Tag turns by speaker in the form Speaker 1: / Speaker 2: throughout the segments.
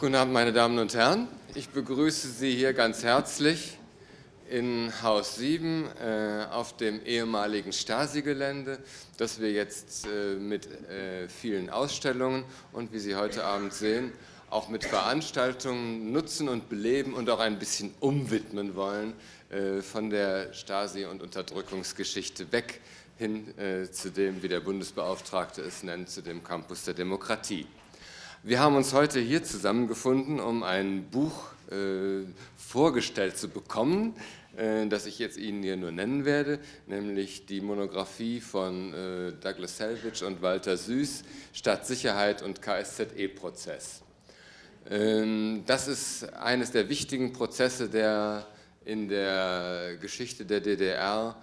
Speaker 1: Guten Abend, meine Damen und Herren. Ich begrüße Sie hier ganz herzlich in Haus 7 äh, auf dem ehemaligen Stasi-Gelände, das wir jetzt äh, mit äh, vielen Ausstellungen und wie Sie heute Abend sehen, auch mit Veranstaltungen nutzen und beleben und auch ein bisschen umwidmen wollen äh, von der Stasi- und Unterdrückungsgeschichte weg hin äh, zu dem, wie der Bundesbeauftragte es nennt, zu dem Campus der Demokratie. Wir haben uns heute hier zusammengefunden, um ein Buch äh, vorgestellt zu bekommen, äh, das ich jetzt Ihnen hier nur nennen werde, nämlich die Monographie von äh, Douglas Selvage und Walter Süß, Stadtsicherheit und KSZE-Prozess. Ähm, das ist eines der wichtigen Prozesse, der in der Geschichte der DDR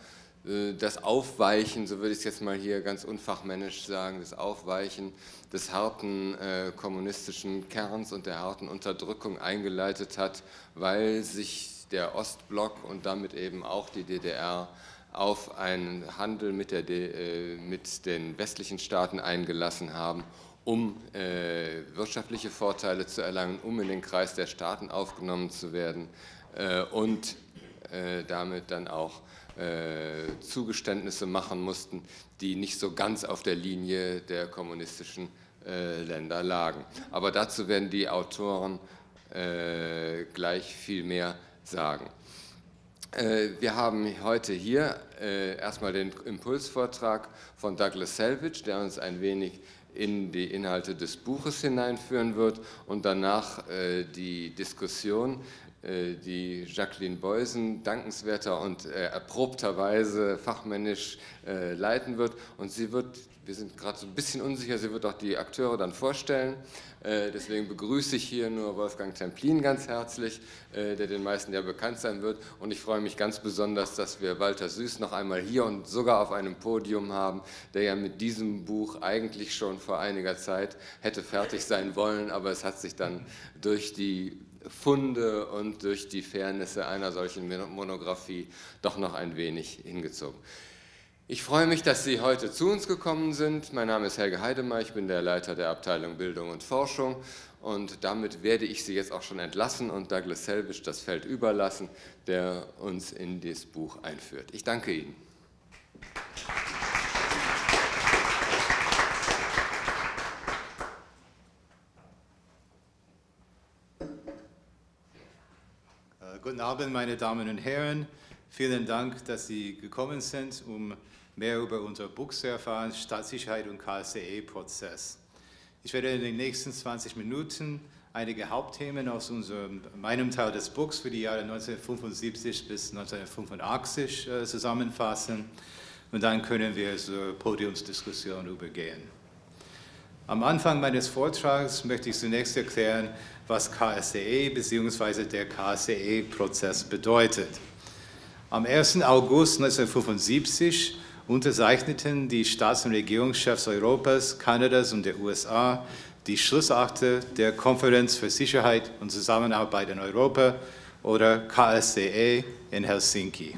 Speaker 1: äh, das Aufweichen, so würde ich es jetzt mal hier ganz unfachmännisch sagen, das Aufweichen des harten äh, kommunistischen Kerns und der harten Unterdrückung eingeleitet hat, weil sich der Ostblock und damit eben auch die DDR auf einen Handel mit, der, äh, mit den westlichen Staaten eingelassen haben, um äh, wirtschaftliche Vorteile zu erlangen, um in den Kreis der Staaten aufgenommen zu werden äh, und äh, damit dann auch äh, Zugeständnisse machen mussten, die nicht so ganz auf der Linie der kommunistischen Länder lagen. Aber dazu werden die Autoren äh, gleich viel mehr sagen. Äh, wir haben heute hier äh, erstmal den Impulsvortrag von Douglas Selvage, der uns ein wenig in die Inhalte des Buches hineinführen wird und danach äh, die Diskussion äh, die Jacqueline Beusen dankenswerter und äh, erprobterweise fachmännisch äh, leiten wird. Und sie wird, wir sind gerade so ein bisschen unsicher, sie wird auch die Akteure dann vorstellen. Deswegen begrüße ich hier nur Wolfgang Templin ganz herzlich, der den meisten ja bekannt sein wird. Und ich freue mich ganz besonders, dass wir Walter Süß noch einmal hier und sogar auf einem Podium haben, der ja mit diesem Buch eigentlich schon vor einiger Zeit hätte fertig sein wollen, aber es hat sich dann durch die Funde und durch die Fairnisse einer solchen Monographie doch noch ein wenig hingezogen. Ich freue mich, dass Sie heute zu uns gekommen sind. Mein Name ist Helge Heidemer, ich bin der Leiter der Abteilung Bildung und Forschung und damit werde ich Sie jetzt auch schon entlassen und Douglas Selbisch das Feld überlassen, der uns in dieses Buch einführt. Ich danke Ihnen.
Speaker 2: Guten Abend, meine Damen und Herren. Vielen Dank, dass Sie gekommen sind, um mehr über unser Buch zu erfahren, Stadtsicherheit und KSCE-Prozess. Ich werde in den nächsten 20 Minuten einige Hauptthemen aus unserem, meinem Teil des Buchs für die Jahre 1975 bis 1985 äh, zusammenfassen und dann können wir zur Podiumsdiskussion übergehen. Am Anfang meines Vortrags möchte ich zunächst erklären, was KSCE bzw. der KSCE-Prozess bedeutet. Am 1. August 1975 unterzeichneten die Staats- und Regierungschefs Europas, Kanadas und der USA die Schlussakte der Konferenz für Sicherheit und Zusammenarbeit in Europa oder KSCE in Helsinki.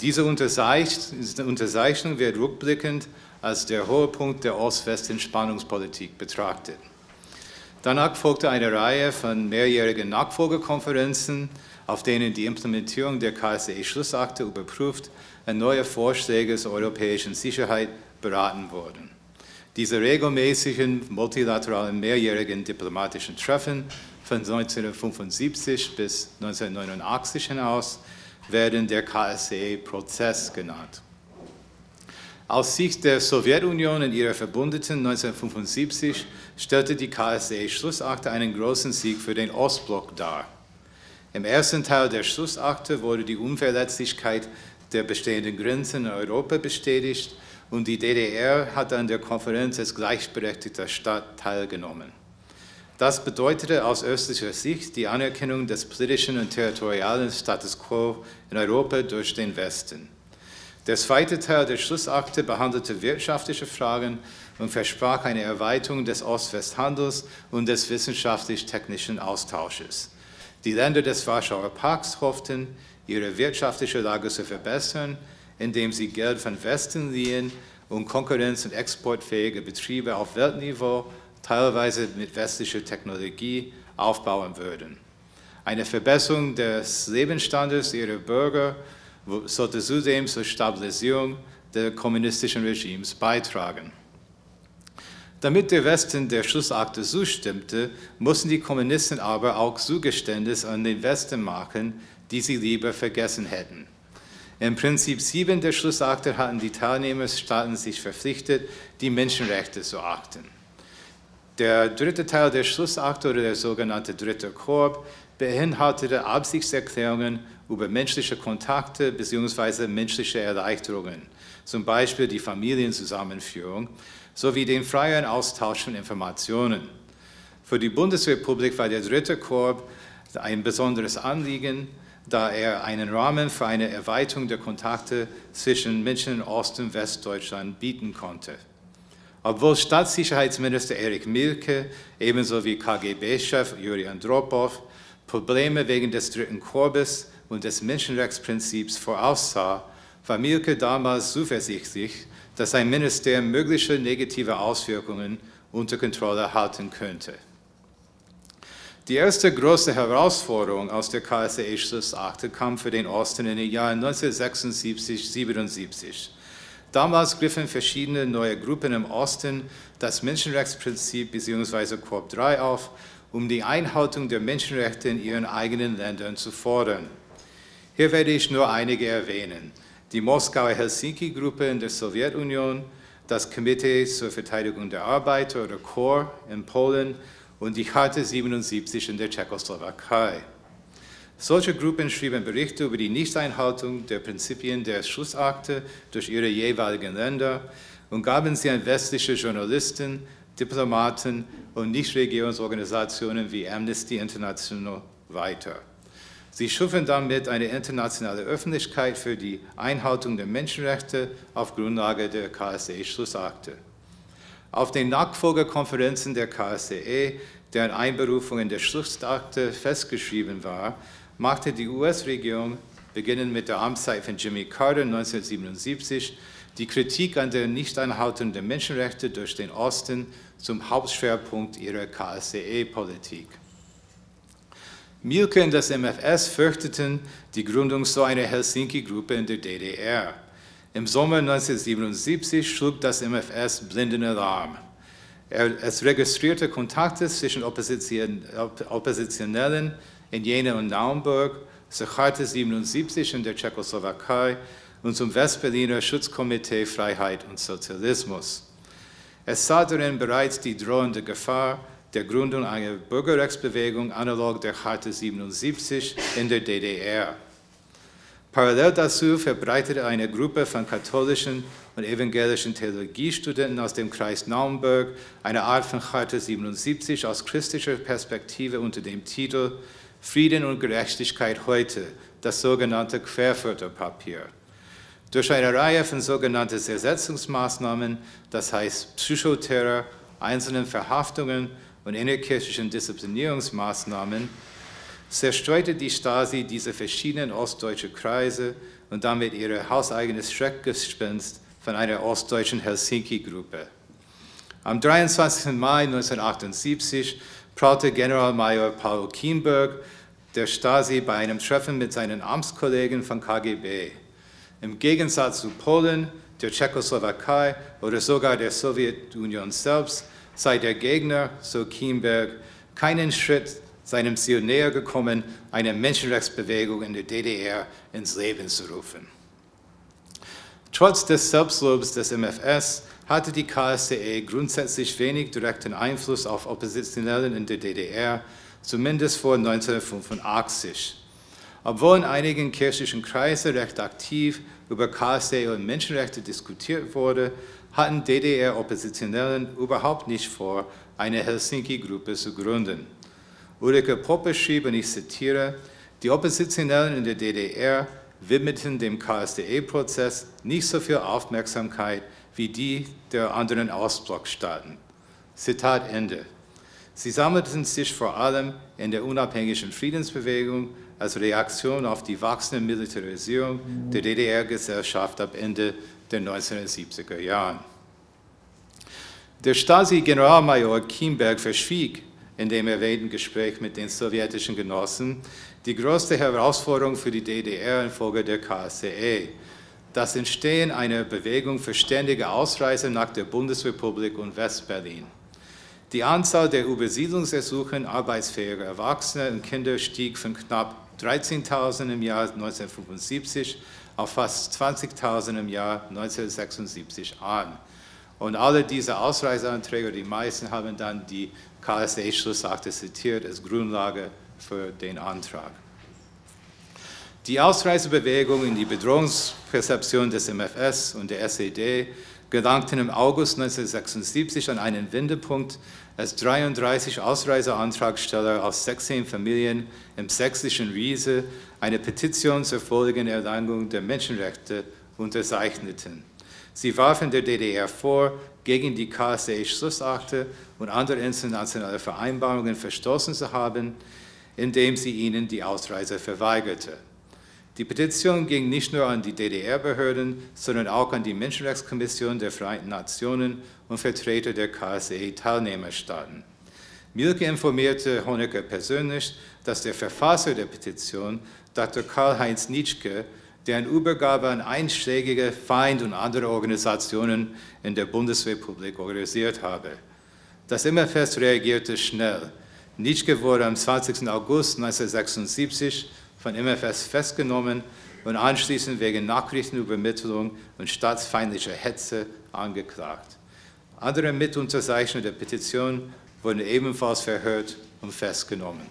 Speaker 2: Diese Unterzeichnung wird rückblickend als der hohe Punkt der Ost-West-Entspannungspolitik betrachtet. Danach folgte eine Reihe von mehrjährigen Nachfolgekonferenzen, auf denen die Implementierung der KSE-Schlussakte überprüft und neue Vorschläge zur europäischen Sicherheit beraten wurden. Diese regelmäßigen multilateralen mehrjährigen diplomatischen Treffen von 1975 bis 1989 hinaus werden der KSE-Prozess genannt. Aus Sicht der Sowjetunion und ihrer Verbündeten 1975 stellte die KSE-Schlussakte einen großen Sieg für den Ostblock dar. Im ersten Teil der Schlussakte wurde die Unverletzlichkeit der bestehenden Grenzen in Europa bestätigt und die DDR hat an der Konferenz als gleichberechtigter Staat teilgenommen. Das bedeutete aus östlicher Sicht die Anerkennung des politischen und territorialen Status quo in Europa durch den Westen. Der zweite Teil der Schlussakte behandelte wirtschaftliche Fragen und versprach eine Erweiterung des Ost-West-Handels und des wissenschaftlich-technischen Austausches. Die Länder des Warschauer Pakts hofften, ihre wirtschaftliche Lage zu verbessern, indem sie Geld von Westen liehen und konkurrenz- und exportfähige Betriebe auf Weltniveau, teilweise mit westlicher Technologie, aufbauen würden. Eine Verbesserung des Lebensstandards ihrer Bürger sollte zudem zur Stabilisierung des kommunistischen Regimes beitragen. Damit der Westen der Schlussakte zustimmte, mussten die Kommunisten aber auch Zugeständnis an den Westen machen, die sie lieber vergessen hätten. Im Prinzip 7 der Schlussakte hatten die Teilnehmerstaaten sich verpflichtet, die Menschenrechte zu achten. Der dritte Teil der Schlussakte oder der sogenannte dritte Korb beinhaltete Absichtserklärungen über menschliche Kontakte bzw. menschliche Erleichterungen, zum Beispiel die Familienzusammenführung, sowie den freien Austausch von Informationen. Für die Bundesrepublik war der dritte Korb ein besonderes Anliegen, da er einen Rahmen für eine Erweiterung der Kontakte zwischen Menschen in Ost- und Westdeutschland bieten konnte. Obwohl Staatssicherheitsminister Erich Milke ebenso wie KGB-Chef Juri Andropov Probleme wegen des dritten Korbes und des Menschenrechtsprinzips voraussah, war Milke damals zuversichtlich, dass sein Ministerium mögliche negative Auswirkungen unter Kontrolle halten könnte. Die erste große Herausforderung aus der KSE-Schlussakte kam für den Osten in den Jahren 1976-77. Damals griffen verschiedene neue Gruppen im Osten das Menschenrechtsprinzip bzw. Korb 3 auf, um die Einhaltung der Menschenrechte in ihren eigenen Ländern zu fordern. Hier werde ich nur einige erwähnen die Moskauer Helsinki-Gruppe in der Sowjetunion, das Komitee zur Verteidigung der Arbeiter oder KOR in Polen und die Charta 77 in der Tschechoslowakei. Solche Gruppen schrieben Berichte über die Nichteinhaltung der Prinzipien der Schlussakte durch ihre jeweiligen Länder und gaben sie an westliche Journalisten, Diplomaten und Nichtregierungsorganisationen wie Amnesty International weiter. Sie schufen damit eine internationale Öffentlichkeit für die Einhaltung der Menschenrechte auf Grundlage der KSE-Schlussakte. Auf den Nachfolgekonferenzen der KSE, deren Einberufung in der Schlussakte festgeschrieben war, machte die US-Regierung, beginnend mit der Amtszeit von Jimmy Carter 1977, die Kritik an der Nichteinhaltung der Menschenrechte durch den Osten zum Hauptschwerpunkt ihrer KSE-Politik. Mielke und das MFS fürchteten die Gründung so einer Helsinki-Gruppe in der DDR. Im Sommer 1977 schlug das MFS blinden Alarm. Es registrierte Kontakte zwischen Opposition, Oppositionellen in Jena und Naumburg, zur Charta 77 in der Tschechoslowakei und zum Westberliner Schutzkomitee Freiheit und Sozialismus. Es sah darin bereits die drohende Gefahr, der Gründung einer Bürgerrechtsbewegung analog der Charta 77 in der DDR. Parallel dazu verbreitete eine Gruppe von katholischen und evangelischen Theologiestudenten aus dem Kreis Naumburg eine Art von Charta 77 aus christlicher Perspektive unter dem Titel Frieden und Gerechtigkeit heute, das sogenannte Querförderpapier. Durch eine Reihe von sogenannten Ersetzungsmaßnahmen, das heißt Psychoterror, einzelnen Verhaftungen und innerkirchlichen Disziplinierungsmaßnahmen zerstreute die Stasi diese verschiedenen ostdeutschen Kreise und damit ihr hauseigenes Schreckgespenst von einer ostdeutschen Helsinki-Gruppe. Am 23. Mai 1978 prallte Generalmajor Paul Kienberg der Stasi bei einem Treffen mit seinen Amtskollegen von KGB. Im Gegensatz zu Polen, der Tschechoslowakei oder sogar der Sowjetunion selbst sei der Gegner, so Kienberg, keinen Schritt seinem Ziel näher gekommen, eine Menschenrechtsbewegung in der DDR ins Leben zu rufen. Trotz des Selbstlobs des MFS hatte die KSDE grundsätzlich wenig direkten Einfluss auf Oppositionellen in der DDR, zumindest vor 1985. Obwohl in einigen kirchlichen Kreisen recht aktiv über KSDE und Menschenrechte diskutiert wurde, hatten DDR-Oppositionellen überhaupt nicht vor, eine Helsinki-Gruppe zu gründen. Ulrike Poppe schrieb, und ich zitiere, die Oppositionellen in der DDR widmeten dem KSDE-Prozess nicht so viel Aufmerksamkeit wie die der anderen Ostblockstaaten. Zitat Ende. Sie sammelten sich vor allem in der unabhängigen Friedensbewegung als Reaktion auf die wachsende Militarisierung der DDR-Gesellschaft ab Ende der 1970er Jahren. Der Stasi-Generalmajor Kienberg verschwieg in dem erwähnten Gespräch mit den sowjetischen Genossen die größte Herausforderung für die DDR infolge der KSCE, das Entstehen einer Bewegung für ständige Ausreise nach der Bundesrepublik und Westberlin. Die Anzahl der Übersiedlungsersuchen arbeitsfähiger Erwachsener und Kinder stieg von knapp 13.000 im Jahr 1975 auf fast 20.000 im Jahr 1976 an. Und alle diese Ausreiseanträge, die meisten haben dann die KSA-Schlussakte zitiert als Grundlage für den Antrag. Die Ausreisebewegung in die Bedrohungsperzeption des MFS und der SED gelangten im August 1976 an einen Wendepunkt, als 33 Ausreiseantragsteller aus 16 Familien im sächsischen Riese eine Petition zur völligen Erlangung der Menschenrechte unterzeichneten. Sie warfen der DDR vor, gegen die KSA-Schlussakte und andere internationale Vereinbarungen verstoßen zu haben, indem sie ihnen die Ausreise verweigerte. Die Petition ging nicht nur an die DDR-Behörden, sondern auch an die Menschenrechtskommission der Vereinten Nationen und Vertreter der KSE-Teilnehmerstaaten. Mielke informierte Honecker persönlich, dass der Verfasser der Petition, Dr. Karl-Heinz Nitschke, deren Übergabe an einschlägige Feind und andere Organisationen in der Bundesrepublik organisiert habe. Das Immerfest reagierte schnell. Nitschke wurde am 20. August 1976 von MFS festgenommen und anschließend wegen Nachrichtenübermittlung und staatsfeindlicher Hetze angeklagt. Andere Mitunterzeichner der Petition wurden ebenfalls verhört und festgenommen.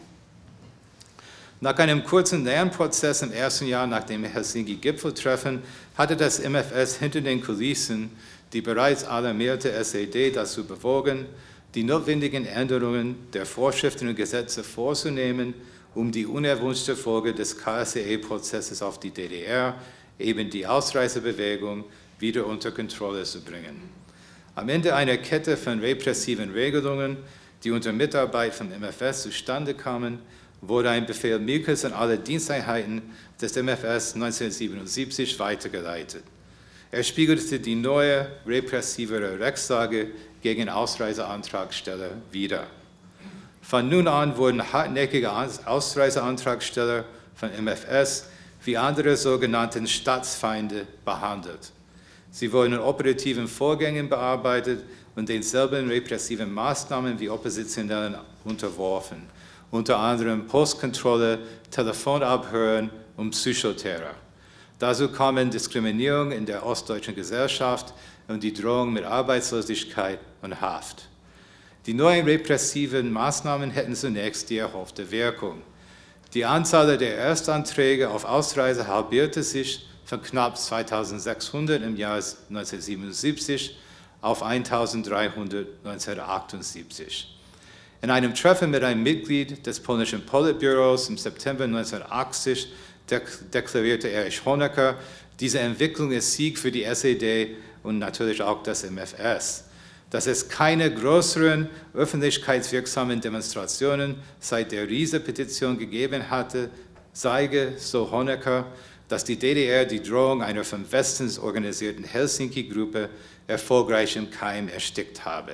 Speaker 2: Nach einem kurzen Lernprozess im ersten Jahr nach dem Helsinki-Gipfeltreffen hatte das MFS hinter den Kulissen die bereits alarmierte SED dazu bewogen, die notwendigen Änderungen der Vorschriften und Gesetze vorzunehmen, um die unerwünschte Folge des KSCE-Prozesses auf die DDR, eben die Ausreisebewegung, wieder unter Kontrolle zu bringen. Am Ende einer Kette von repressiven Regelungen, die unter Mitarbeit vom MFS zustande kamen, wurde ein Befehl Milkes an alle Diensteinheiten des MFS 1977 weitergeleitet. Er spiegelte die neue, repressivere Rechtslage gegen Ausreiseantragsteller wider. Von nun an wurden hartnäckige Ausreiseantragsteller von MFS wie andere sogenannte Staatsfeinde behandelt. Sie wurden in operativen Vorgängen bearbeitet und denselben repressiven Maßnahmen wie Oppositionellen unterworfen, unter anderem Postkontrolle, Telefonabhören und Psychoterror. Dazu kamen Diskriminierung in der ostdeutschen Gesellschaft und die Drohung mit Arbeitslosigkeit und Haft. Die neuen repressiven Maßnahmen hätten zunächst die erhoffte Wirkung. Die Anzahl der Erstanträge auf Ausreise halbierte sich von knapp 2600 im Jahr 1977 auf 1300 1978. In einem Treffen mit einem Mitglied des polnischen Politbüros im September 1980 deklarierte Erich Honecker, diese Entwicklung ist Sieg für die SED und natürlich auch das MFS dass es keine größeren öffentlichkeitswirksamen Demonstrationen seit der Riese-Petition gegeben hatte, zeige, so Honecker, dass die DDR die Drohung einer vom Westens organisierten Helsinki-Gruppe erfolgreich im Keim erstickt habe.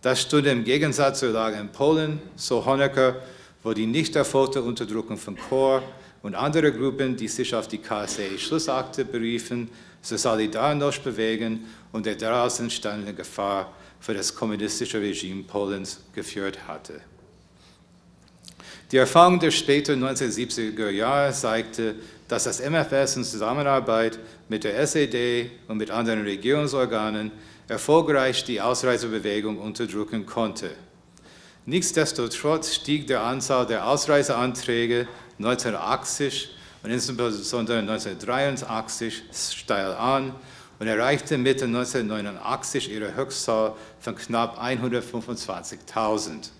Speaker 2: Das stünde im Gegensatz zur Lage in Polen, so Honecker, wo die nicht erfolgte Unterdrückung von Chor und andere Gruppen, die sich auf die KSE-Schlussakte beriefen, zur Solidarność bewegen und der daraus entstandene Gefahr für das kommunistische Regime Polens geführt hatte. Die Erfahrung der späten 1970er Jahre zeigte, dass das MFS in Zusammenarbeit mit der SED und mit anderen Regierungsorganen erfolgreich die Ausreisebewegung unterdrücken konnte. Nichtsdestotrotz stieg die Anzahl der Ausreiseanträge 1980 und insbesondere 1983 steil an und erreichte Mitte 1989 ihre Höchstzahl von knapp 125.000.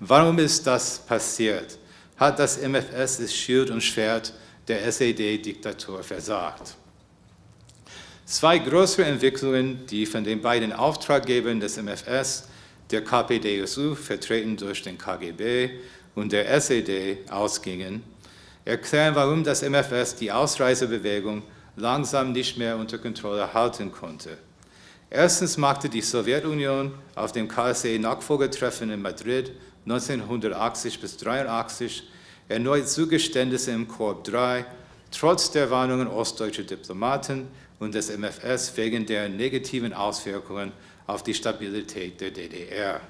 Speaker 2: Warum ist das passiert? Hat das MFS das Schild und Schwert der SED-Diktatur versagt? Zwei größere Entwicklungen, die von den beiden Auftraggebern des MFS, der KPDSU, vertreten durch den KGB, und der SED ausgingen, erklären, warum das MFS die Ausreisebewegung langsam nicht mehr unter Kontrolle halten konnte. Erstens machte die Sowjetunion auf dem KSE-Nachfolgetreffen in Madrid 1980 bis 1983 erneut Zugeständnisse im Korb 3, trotz der Warnungen ostdeutscher Diplomaten und des MFS wegen der negativen Auswirkungen auf die Stabilität der DDR.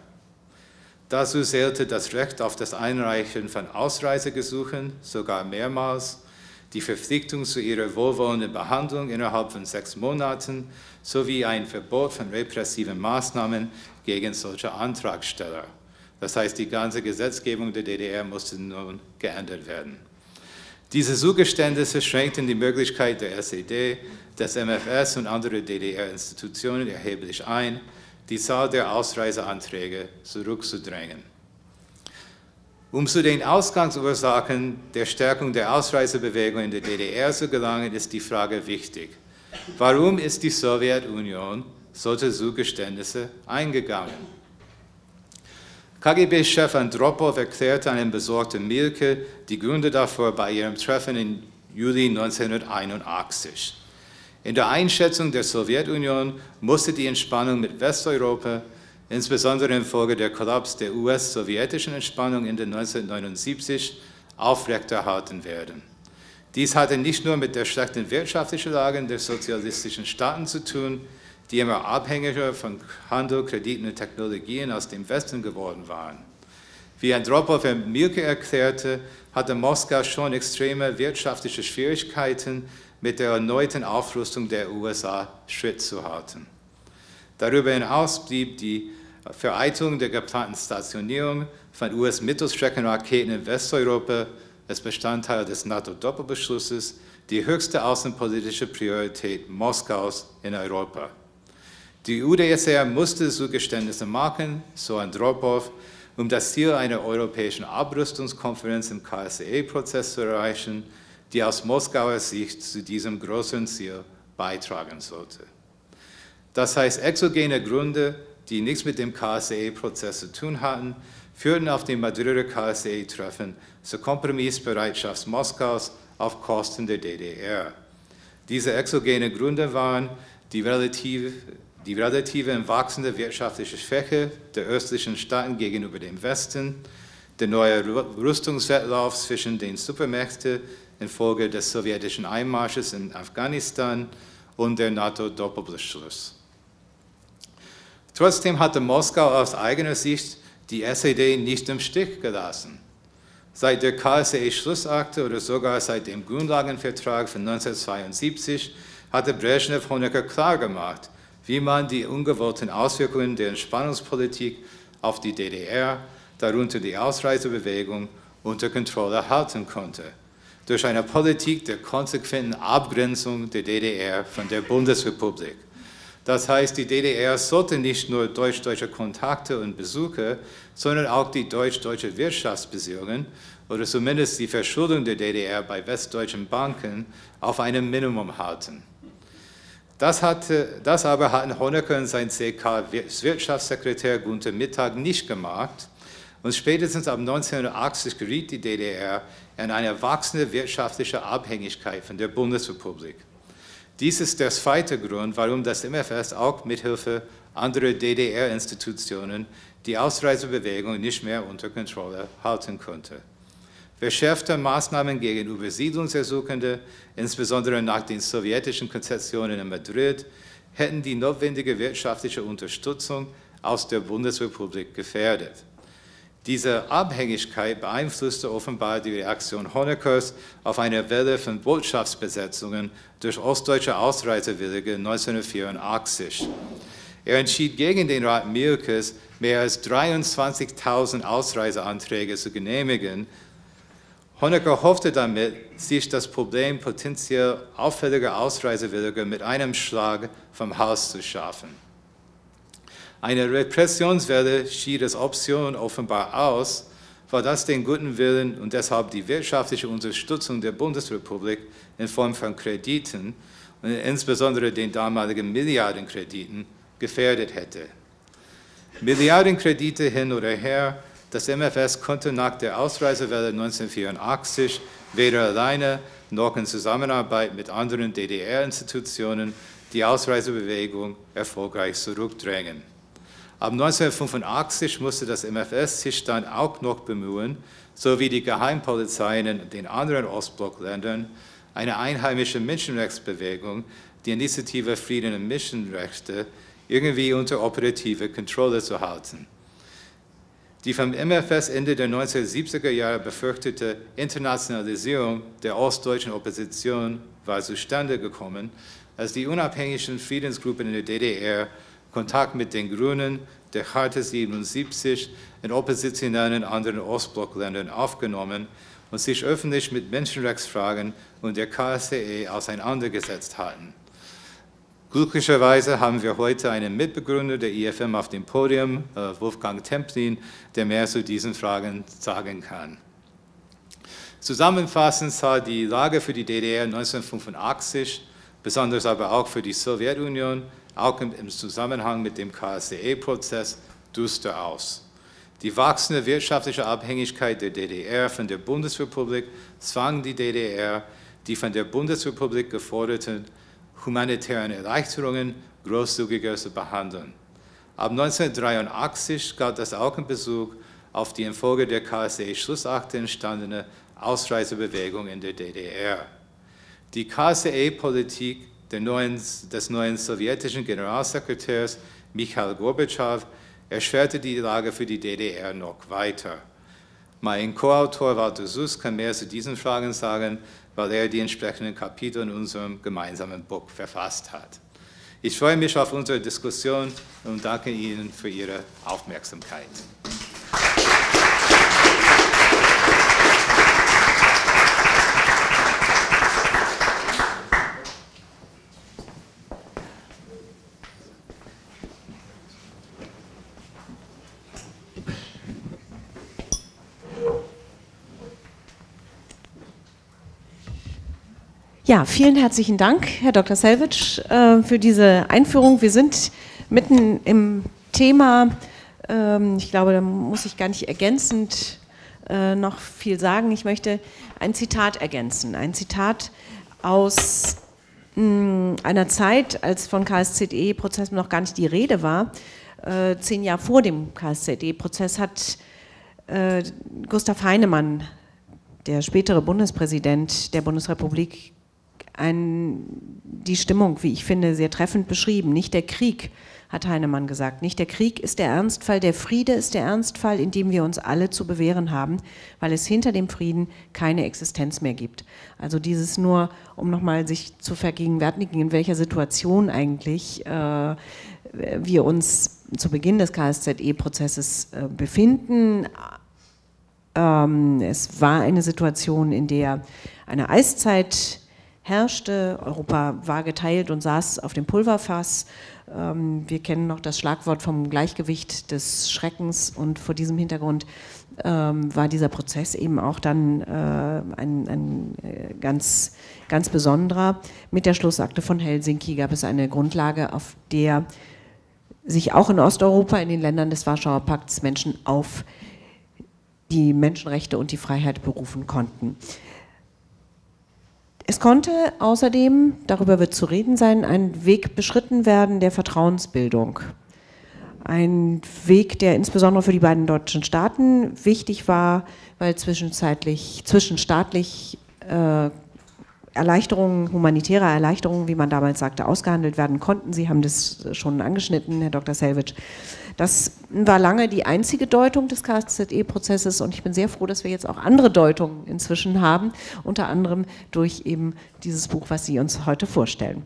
Speaker 2: Dazu zählte das Recht auf das Einreichen von Ausreisegesuchen, sogar mehrmals, die Verpflichtung zu ihrer wohlwollenden Behandlung innerhalb von sechs Monaten sowie ein Verbot von repressiven Maßnahmen gegen solche Antragsteller. Das heißt, die ganze Gesetzgebung der DDR musste nun geändert werden. Diese Zugeständnisse schränkten die Möglichkeit der SED, des MFS und anderer DDR-Institutionen erheblich ein, die Zahl der Ausreiseanträge zurückzudrängen. Um zu den Ausgangsursachen der Stärkung der Ausreisebewegung in der DDR zu gelangen, ist die Frage wichtig. Warum ist die Sowjetunion solche Zugeständnisse eingegangen? KGB-Chef Andropov erklärte einem besorgten Mielke die Gründe dafür bei ihrem Treffen im Juli 1981. In der Einschätzung der Sowjetunion musste die Entspannung mit Westeuropa, insbesondere infolge der Kollaps der US-sowjetischen Entspannung in den 1979, aufrechterhalten werden. Dies hatte nicht nur mit der schlechten wirtschaftlichen Lage der sozialistischen Staaten zu tun, die immer abhängiger von Handel, Krediten und Technologien aus dem Westen geworden waren. Wie Andropov in Milke erklärte, hatte Moskau schon extreme wirtschaftliche Schwierigkeiten, mit der erneuten Aufrüstung der USA Schritt zu halten. Darüber hinaus blieb die Vereitlung der geplanten Stationierung von US-Mittelstreckenraketen in Westeuropa als Bestandteil des NATO-Doppelbeschlusses die höchste außenpolitische Priorität Moskaus in Europa. Die UdSSR musste Zugeständnisse machen, so Andropov, um das Ziel einer europäischen Abrüstungskonferenz im KSCE-Prozess zu erreichen die aus Moskauer Sicht zu diesem großen Ziel beitragen sollte. Das heißt, exogene Gründe, die nichts mit dem KSCE-Prozess zu tun hatten, führten auf dem Madrider KSCE-Treffen zur Kompromissbereitschaft Moskaus auf Kosten der DDR. Diese exogene Gründe waren die relative, die relative und wachsende wirtschaftliche Schwäche der östlichen Staaten gegenüber dem Westen, der neue Rüstungswettlauf zwischen den Supermächten infolge des sowjetischen Einmarsches in Afghanistan und der NATO-Doppelbeschluss. Trotzdem hatte Moskau aus eigener Sicht die SED nicht im Stich gelassen. Seit der KSE-Schlussakte oder sogar seit dem Grundlagenvertrag von 1972 hatte Brezhnev Honecker klargemacht, wie man die ungewollten Auswirkungen der Entspannungspolitik auf die DDR, darunter die Ausreisebewegung, unter Kontrolle halten konnte durch eine Politik der konsequenten Abgrenzung der DDR von der Bundesrepublik. Das heißt, die DDR sollte nicht nur deutsch-deutsche Kontakte und Besuche, sondern auch die deutsch-deutsche Wirtschaftsbeziehungen oder zumindest die Verschuldung der DDR bei westdeutschen Banken auf einem Minimum halten. Das, hatte, das aber hatten Honecker und sein CK-Wirtschaftssekretär Gunther Mittag nicht gemacht. Und spätestens ab 1980 geriet die DDR in eine wachsende wirtschaftliche Abhängigkeit von der Bundesrepublik. Dies ist der zweite Grund, warum das MFS auch mithilfe anderer DDR-Institutionen die Ausreisebewegung nicht mehr unter Kontrolle halten konnte. Verschärfte Maßnahmen gegen Übersiedlungsersuchende, insbesondere nach den sowjetischen Konzessionen in Madrid, hätten die notwendige wirtschaftliche Unterstützung aus der Bundesrepublik gefährdet. Diese Abhängigkeit beeinflusste offenbar die Reaktion Honeckers auf eine Welle von Botschaftsbesetzungen durch ostdeutsche Ausreisewillige 1984. Er entschied gegen den Rat Mielkes, mehr als 23.000 Ausreiseanträge zu genehmigen. Honecker hoffte damit, sich das Problem potenziell auffälliger Ausreisewilliger mit einem Schlag vom Haus zu schaffen. Eine Repressionswelle schied als Option offenbar aus, war das den guten Willen und deshalb die wirtschaftliche Unterstützung der Bundesrepublik in Form von Krediten und insbesondere den damaligen Milliardenkrediten gefährdet hätte. Milliardenkredite hin oder her, das MFS konnte nach der Ausreisewelle 1984 weder alleine noch in Zusammenarbeit mit anderen DDR-Institutionen die Ausreisebewegung erfolgreich zurückdrängen. Ab 1985 musste das MFS sich dann auch noch bemühen, so wie die Geheimpolizei in den anderen Ostblockländern, eine einheimische Menschenrechtsbewegung, die Initiative Frieden und Menschenrechte, irgendwie unter operative Kontrolle zu halten. Die vom MFS Ende der 1970er Jahre befürchtete Internationalisierung der ostdeutschen Opposition war zustande gekommen, als die unabhängigen Friedensgruppen in der DDR Kontakt mit den Grünen, der Charta 77 und oppositionellen anderen Ostblockländern aufgenommen und sich öffentlich mit Menschenrechtsfragen und der KSCE auseinandergesetzt hatten. Glücklicherweise haben wir heute einen Mitbegründer der IFM auf dem Podium, äh, Wolfgang Templin, der mehr zu diesen Fragen sagen kann. Zusammenfassend sah die Lage für die DDR 1985, besonders aber auch für die Sowjetunion, auch im Zusammenhang mit dem KSCE-Prozess düster aus. Die wachsende wirtschaftliche Abhängigkeit der DDR von der Bundesrepublik zwang die DDR, die von der Bundesrepublik geforderten humanitären Erleichterungen großzügiger zu behandeln. Ab 1983 galt das auch in Bezug auf die infolge der KSCE-Schlussakte entstandene Ausreisebewegung in der DDR. Die KSCE-Politik neuen, des neuen sowjetischen Generalsekretärs Michail Gorbatschow erschwerte die Lage für die DDR noch weiter. Mein Co-Autor Walter Suss kann mehr zu diesen Fragen sagen, weil er die entsprechenden Kapitel in unserem gemeinsamen Buch verfasst hat. Ich freue mich auf unsere Diskussion und danke Ihnen für Ihre Aufmerksamkeit.
Speaker 3: Ja, vielen herzlichen Dank, Herr Dr. Selvic, äh, für diese Einführung. Wir sind mitten im Thema. Ähm, ich glaube, da muss ich gar nicht ergänzend äh, noch viel sagen. Ich möchte ein Zitat ergänzen. Ein Zitat aus hm, einer Zeit, als von KSZE-Prozess noch gar nicht die Rede war. Äh, zehn Jahre vor dem KSZE-Prozess hat Gustav Heinemann, der spätere Bundespräsident der Bundesrepublik, ein, die Stimmung, wie ich finde, sehr treffend beschrieben. Nicht der Krieg, hat Heinemann gesagt. Nicht der Krieg ist der Ernstfall, der Friede ist der Ernstfall, in dem wir uns alle zu bewähren haben, weil es hinter dem Frieden keine Existenz mehr gibt. Also dieses nur, um nochmal sich zu vergegenwärtigen, in welcher Situation eigentlich äh, wir uns zu Beginn des KSZE-Prozesses äh, befinden. Ähm, es war eine Situation, in der eine Eiszeit herrschte. Europa war geteilt und saß auf dem Pulverfass. Ähm, wir kennen noch das Schlagwort vom Gleichgewicht des Schreckens und vor diesem Hintergrund ähm, war dieser Prozess eben auch dann äh, ein, ein äh, ganz, ganz besonderer. Mit der Schlussakte von Helsinki gab es eine Grundlage, auf der sich auch in Osteuropa, in den Ländern des Warschauer Pakts, Menschen auf die Menschenrechte und die Freiheit berufen konnten. Es konnte außerdem, darüber wird zu reden sein, ein Weg beschritten werden der Vertrauensbildung. Ein Weg, der insbesondere für die beiden deutschen Staaten wichtig war, weil zwischenzeitlich, zwischenstaatlich äh, Erleichterungen, humanitäre Erleichterungen, wie man damals sagte, ausgehandelt werden konnten. Sie haben das schon angeschnitten, Herr Dr. Selvic. Das war lange die einzige Deutung des KZE-Prozesses und ich bin sehr froh, dass wir jetzt auch andere Deutungen inzwischen haben, unter anderem durch eben dieses Buch, was Sie uns heute vorstellen.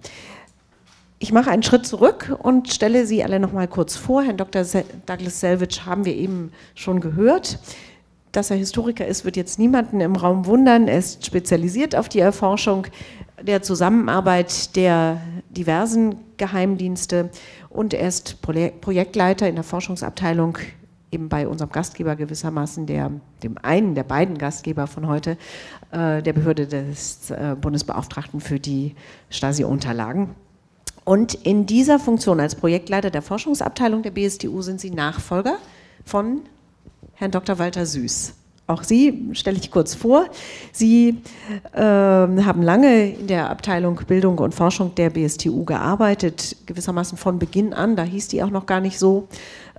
Speaker 3: Ich mache einen Schritt zurück und stelle Sie alle noch mal kurz vor. Herrn Dr. Douglas Selvidge haben wir eben schon gehört. Dass er Historiker ist, wird jetzt niemanden im Raum wundern. Er ist spezialisiert auf die Erforschung der Zusammenarbeit der diversen Geheimdienste und er ist Projektleiter in der Forschungsabteilung eben bei unserem Gastgeber gewissermaßen, der, dem einen der beiden Gastgeber von heute, äh, der Behörde des äh, Bundesbeauftragten für die Stasi-Unterlagen. Und in dieser Funktion als Projektleiter der Forschungsabteilung der BSTU sind Sie Nachfolger von Herrn Dr. Walter Süß. Auch Sie stelle ich kurz vor. Sie äh, haben lange in der Abteilung Bildung und Forschung der BSTU gearbeitet, gewissermaßen von Beginn an, da hieß die auch noch gar nicht so,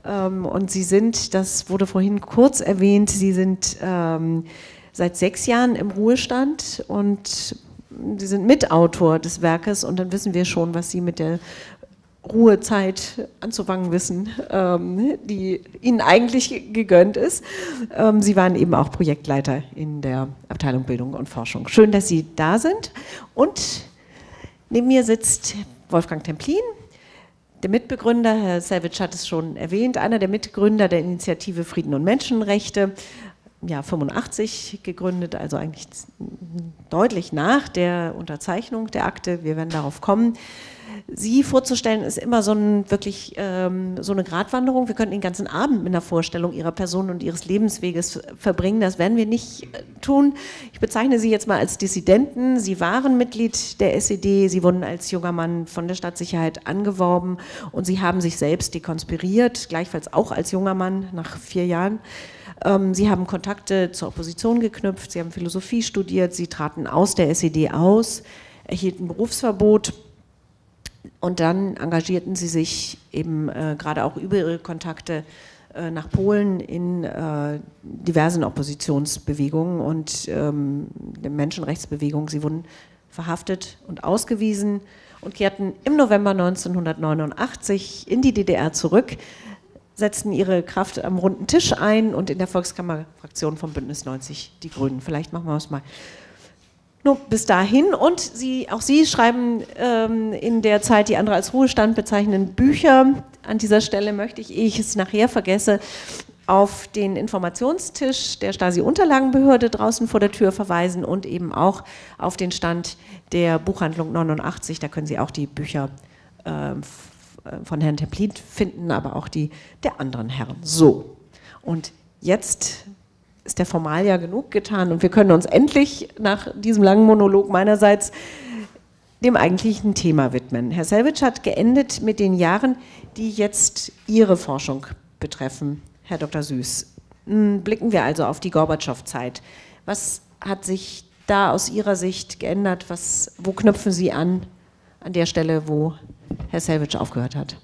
Speaker 3: Ähm, und Sie sind, das wurde vorhin kurz erwähnt, Sie sind ähm, seit sechs Jahren im Ruhestand und Sie sind Mitautor des Werkes und dann wissen wir schon, was Sie mit der Ruhezeit anzufangen wissen, ähm, die Ihnen eigentlich gegönnt ist. Ähm, Sie waren eben auch Projektleiter in der Abteilung Bildung und Forschung. Schön, dass Sie da sind. Und neben mir sitzt Wolfgang Templin, der Mitbegründer, Herr Savage hat es schon erwähnt, einer der Mitgründer der Initiative Frieden und Menschenrechte, ja 85 gegründet, also eigentlich deutlich nach der Unterzeichnung der Akte. Wir werden darauf kommen. Sie vorzustellen ist immer so ein, wirklich ähm, so eine Gratwanderung. Wir könnten den ganzen Abend mit einer Vorstellung Ihrer Person und Ihres Lebensweges verbringen. Das werden wir nicht äh, tun. Ich bezeichne Sie jetzt mal als Dissidenten. Sie waren Mitglied der SED. Sie wurden als junger Mann von der Stadtsicherheit angeworben und Sie haben sich selbst dekonspiriert, gleichfalls auch als junger Mann nach vier Jahren. Ähm, Sie haben Kontakte zur Opposition geknüpft. Sie haben Philosophie studiert. Sie traten aus der SED aus, erhielten Berufsverbot und dann engagierten sie sich eben äh, gerade auch über ihre Kontakte äh, nach Polen in äh, diversen Oppositionsbewegungen und ähm, der Menschenrechtsbewegung. Sie wurden verhaftet und ausgewiesen und kehrten im November 1989 in die DDR zurück, setzten ihre Kraft am runden Tisch ein und in der Volkskammerfraktion vom Bündnis 90 Die Grünen. Vielleicht machen wir es mal nur bis dahin. Und Sie, auch Sie schreiben ähm, in der Zeit, die andere als Ruhestand bezeichnen, Bücher. An dieser Stelle möchte ich, ehe ich es nachher vergesse, auf den Informationstisch der Stasi-Unterlagenbehörde draußen vor der Tür verweisen und eben auch auf den Stand der Buchhandlung 89. Da können Sie auch die Bücher äh, von Herrn Templin finden, aber auch die der anderen Herren. So, und jetzt ist der Formalia genug getan und wir können uns endlich nach diesem langen Monolog meinerseits dem eigentlichen Thema widmen. Herr Selwitsch hat geendet mit den Jahren, die jetzt Ihre Forschung betreffen, Herr Dr. Süß. Blicken wir also auf die Gorbatschow-Zeit. Was hat sich da aus Ihrer Sicht geändert? Was, wo knüpfen Sie an, an der Stelle, wo Herr Selwitsch aufgehört hat?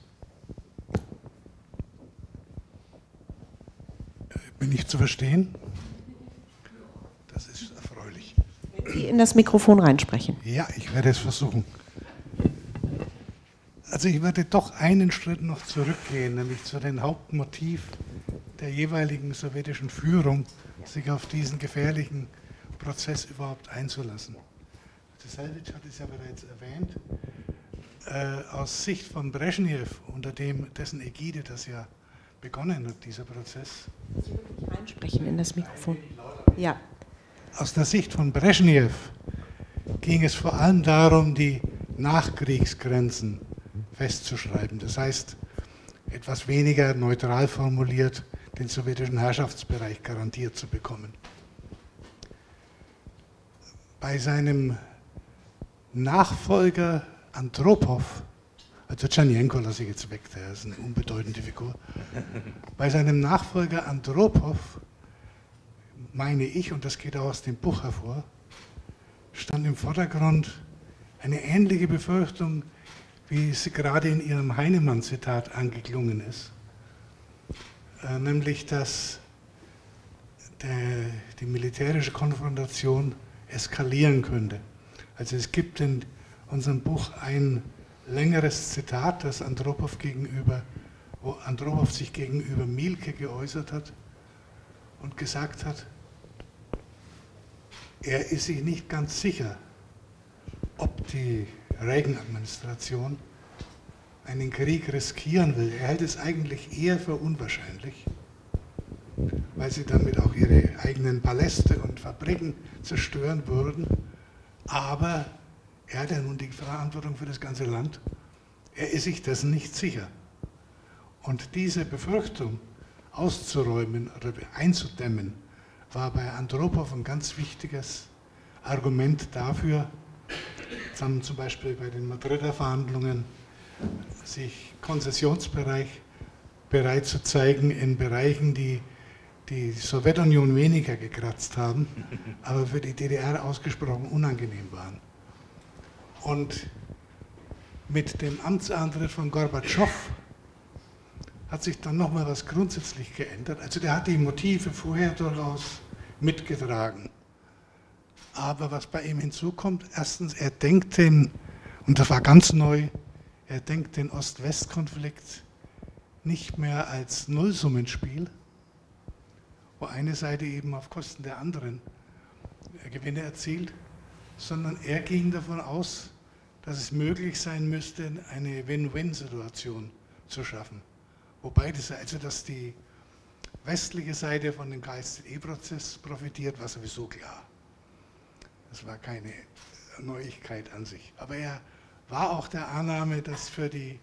Speaker 4: Bin ich zu verstehen?
Speaker 3: Sie in das Mikrofon reinsprechen.
Speaker 4: Ja, ich werde es versuchen. Also ich würde doch einen Schritt noch zurückgehen, nämlich zu dem Hauptmotiv der jeweiligen sowjetischen Führung, sich auf diesen gefährlichen Prozess überhaupt einzulassen. Selwitsch hat es ja bereits erwähnt, äh, aus Sicht von Brezhnev, unter dem, dessen Ägide das ja begonnen hat, dieser Prozess.
Speaker 3: Sie wirklich reinsprechen in das Mikrofon. Ja
Speaker 4: aus der Sicht von Brezhnev ging es vor allem darum, die Nachkriegsgrenzen festzuschreiben. Das heißt, etwas weniger neutral formuliert, den sowjetischen Herrschaftsbereich garantiert zu bekommen. Bei seinem Nachfolger Andropov, also Tschernjenko lasse ich jetzt weg, der ist eine unbedeutende Figur. Bei seinem Nachfolger Andropov meine ich, und das geht auch aus dem Buch hervor, stand im Vordergrund eine ähnliche Befürchtung, wie sie gerade in ihrem Heinemann-Zitat angeklungen ist, äh, nämlich dass der, die militärische Konfrontation eskalieren könnte. Also es gibt in unserem Buch ein längeres Zitat, das Andropov gegenüber, wo Andropov sich gegenüber Mielke geäußert hat und gesagt hat, er ist sich nicht ganz sicher, ob die Reagan-Administration einen Krieg riskieren will. Er hält es eigentlich eher für unwahrscheinlich, weil sie damit auch ihre eigenen Paläste und Fabriken zerstören würden. Aber er hat ja nun die Verantwortung für das ganze Land. Er ist sich dessen nicht sicher. Und diese Befürchtung auszuräumen oder einzudämmen, war bei Andropov ein ganz wichtiges Argument dafür, dann zum Beispiel bei den Madrider Verhandlungen sich Konzessionsbereich bereit zu zeigen in Bereichen, die die Sowjetunion weniger gekratzt haben, aber für die DDR ausgesprochen unangenehm waren. Und mit dem Amtsantritt von Gorbatschow hat sich dann nochmal was grundsätzlich geändert. Also der hat die Motive vorher durchaus mitgetragen. Aber was bei ihm hinzukommt, erstens, er denkt den, und das war ganz neu, er denkt den Ost-West-Konflikt nicht mehr als Nullsummenspiel, wo eine Seite eben auf Kosten der anderen Gewinne erzielt, sondern er ging davon aus, dass es möglich sein müsste, eine Win-Win-Situation zu schaffen. Wobei das also, dass die westliche Seite von dem KSZE-Prozess profitiert, war sowieso klar. Das war keine Neuigkeit an sich. Aber er war auch der Annahme, dass für die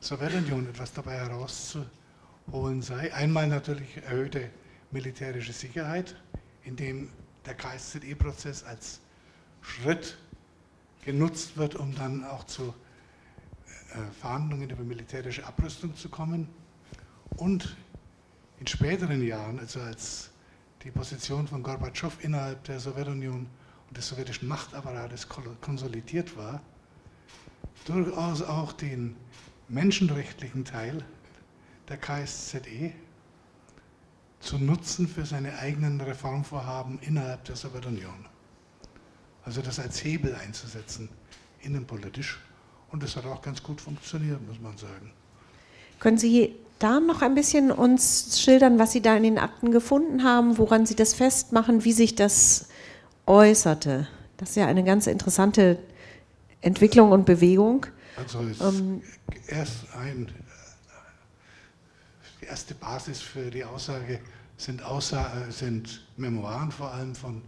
Speaker 4: Sowjetunion etwas dabei herauszuholen sei. Einmal natürlich erhöhte militärische Sicherheit, indem der KSZE-Prozess als Schritt genutzt wird, um dann auch zu äh, Verhandlungen über militärische Abrüstung zu kommen. Und in späteren Jahren, also als die Position von Gorbatschow innerhalb der Sowjetunion und des sowjetischen Machtapparates konsolidiert war, durchaus auch den menschenrechtlichen Teil der KSZE zu nutzen für seine eigenen Reformvorhaben innerhalb der Sowjetunion. Also das als Hebel einzusetzen, innenpolitisch. Und das hat auch ganz gut funktioniert, muss man sagen.
Speaker 3: Können Sie da noch ein bisschen uns schildern, was Sie da in den Akten gefunden haben, woran Sie das festmachen, wie sich das äußerte? Das ist ja eine ganz interessante Entwicklung und Bewegung.
Speaker 4: Also ähm, erst ein, die erste Basis für die Aussage sind, Aussa sind Memoiren vor allem von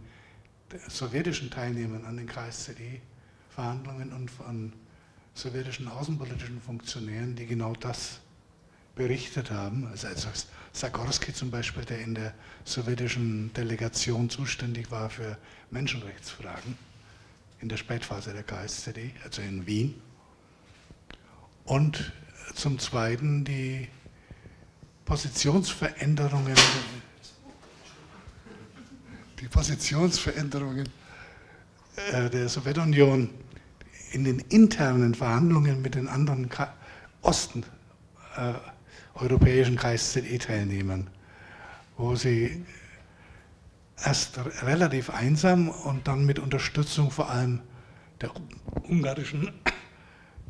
Speaker 4: sowjetischen Teilnehmern an den KSZE-Verhandlungen und von sowjetischen außenpolitischen Funktionären, die genau das berichtet haben. Also, also Sagorsky zum Beispiel, der in der sowjetischen Delegation zuständig war für Menschenrechtsfragen in der Spätphase der KSZE, also in Wien. Und zum Zweiten die Positionsveränderungen, die Positionsveränderungen äh, der Sowjetunion in den internen Verhandlungen mit den anderen Osten äh, europäischen KSZE-Teilnehmern, wo sie erst relativ einsam und dann mit Unterstützung vor allem der ungarischen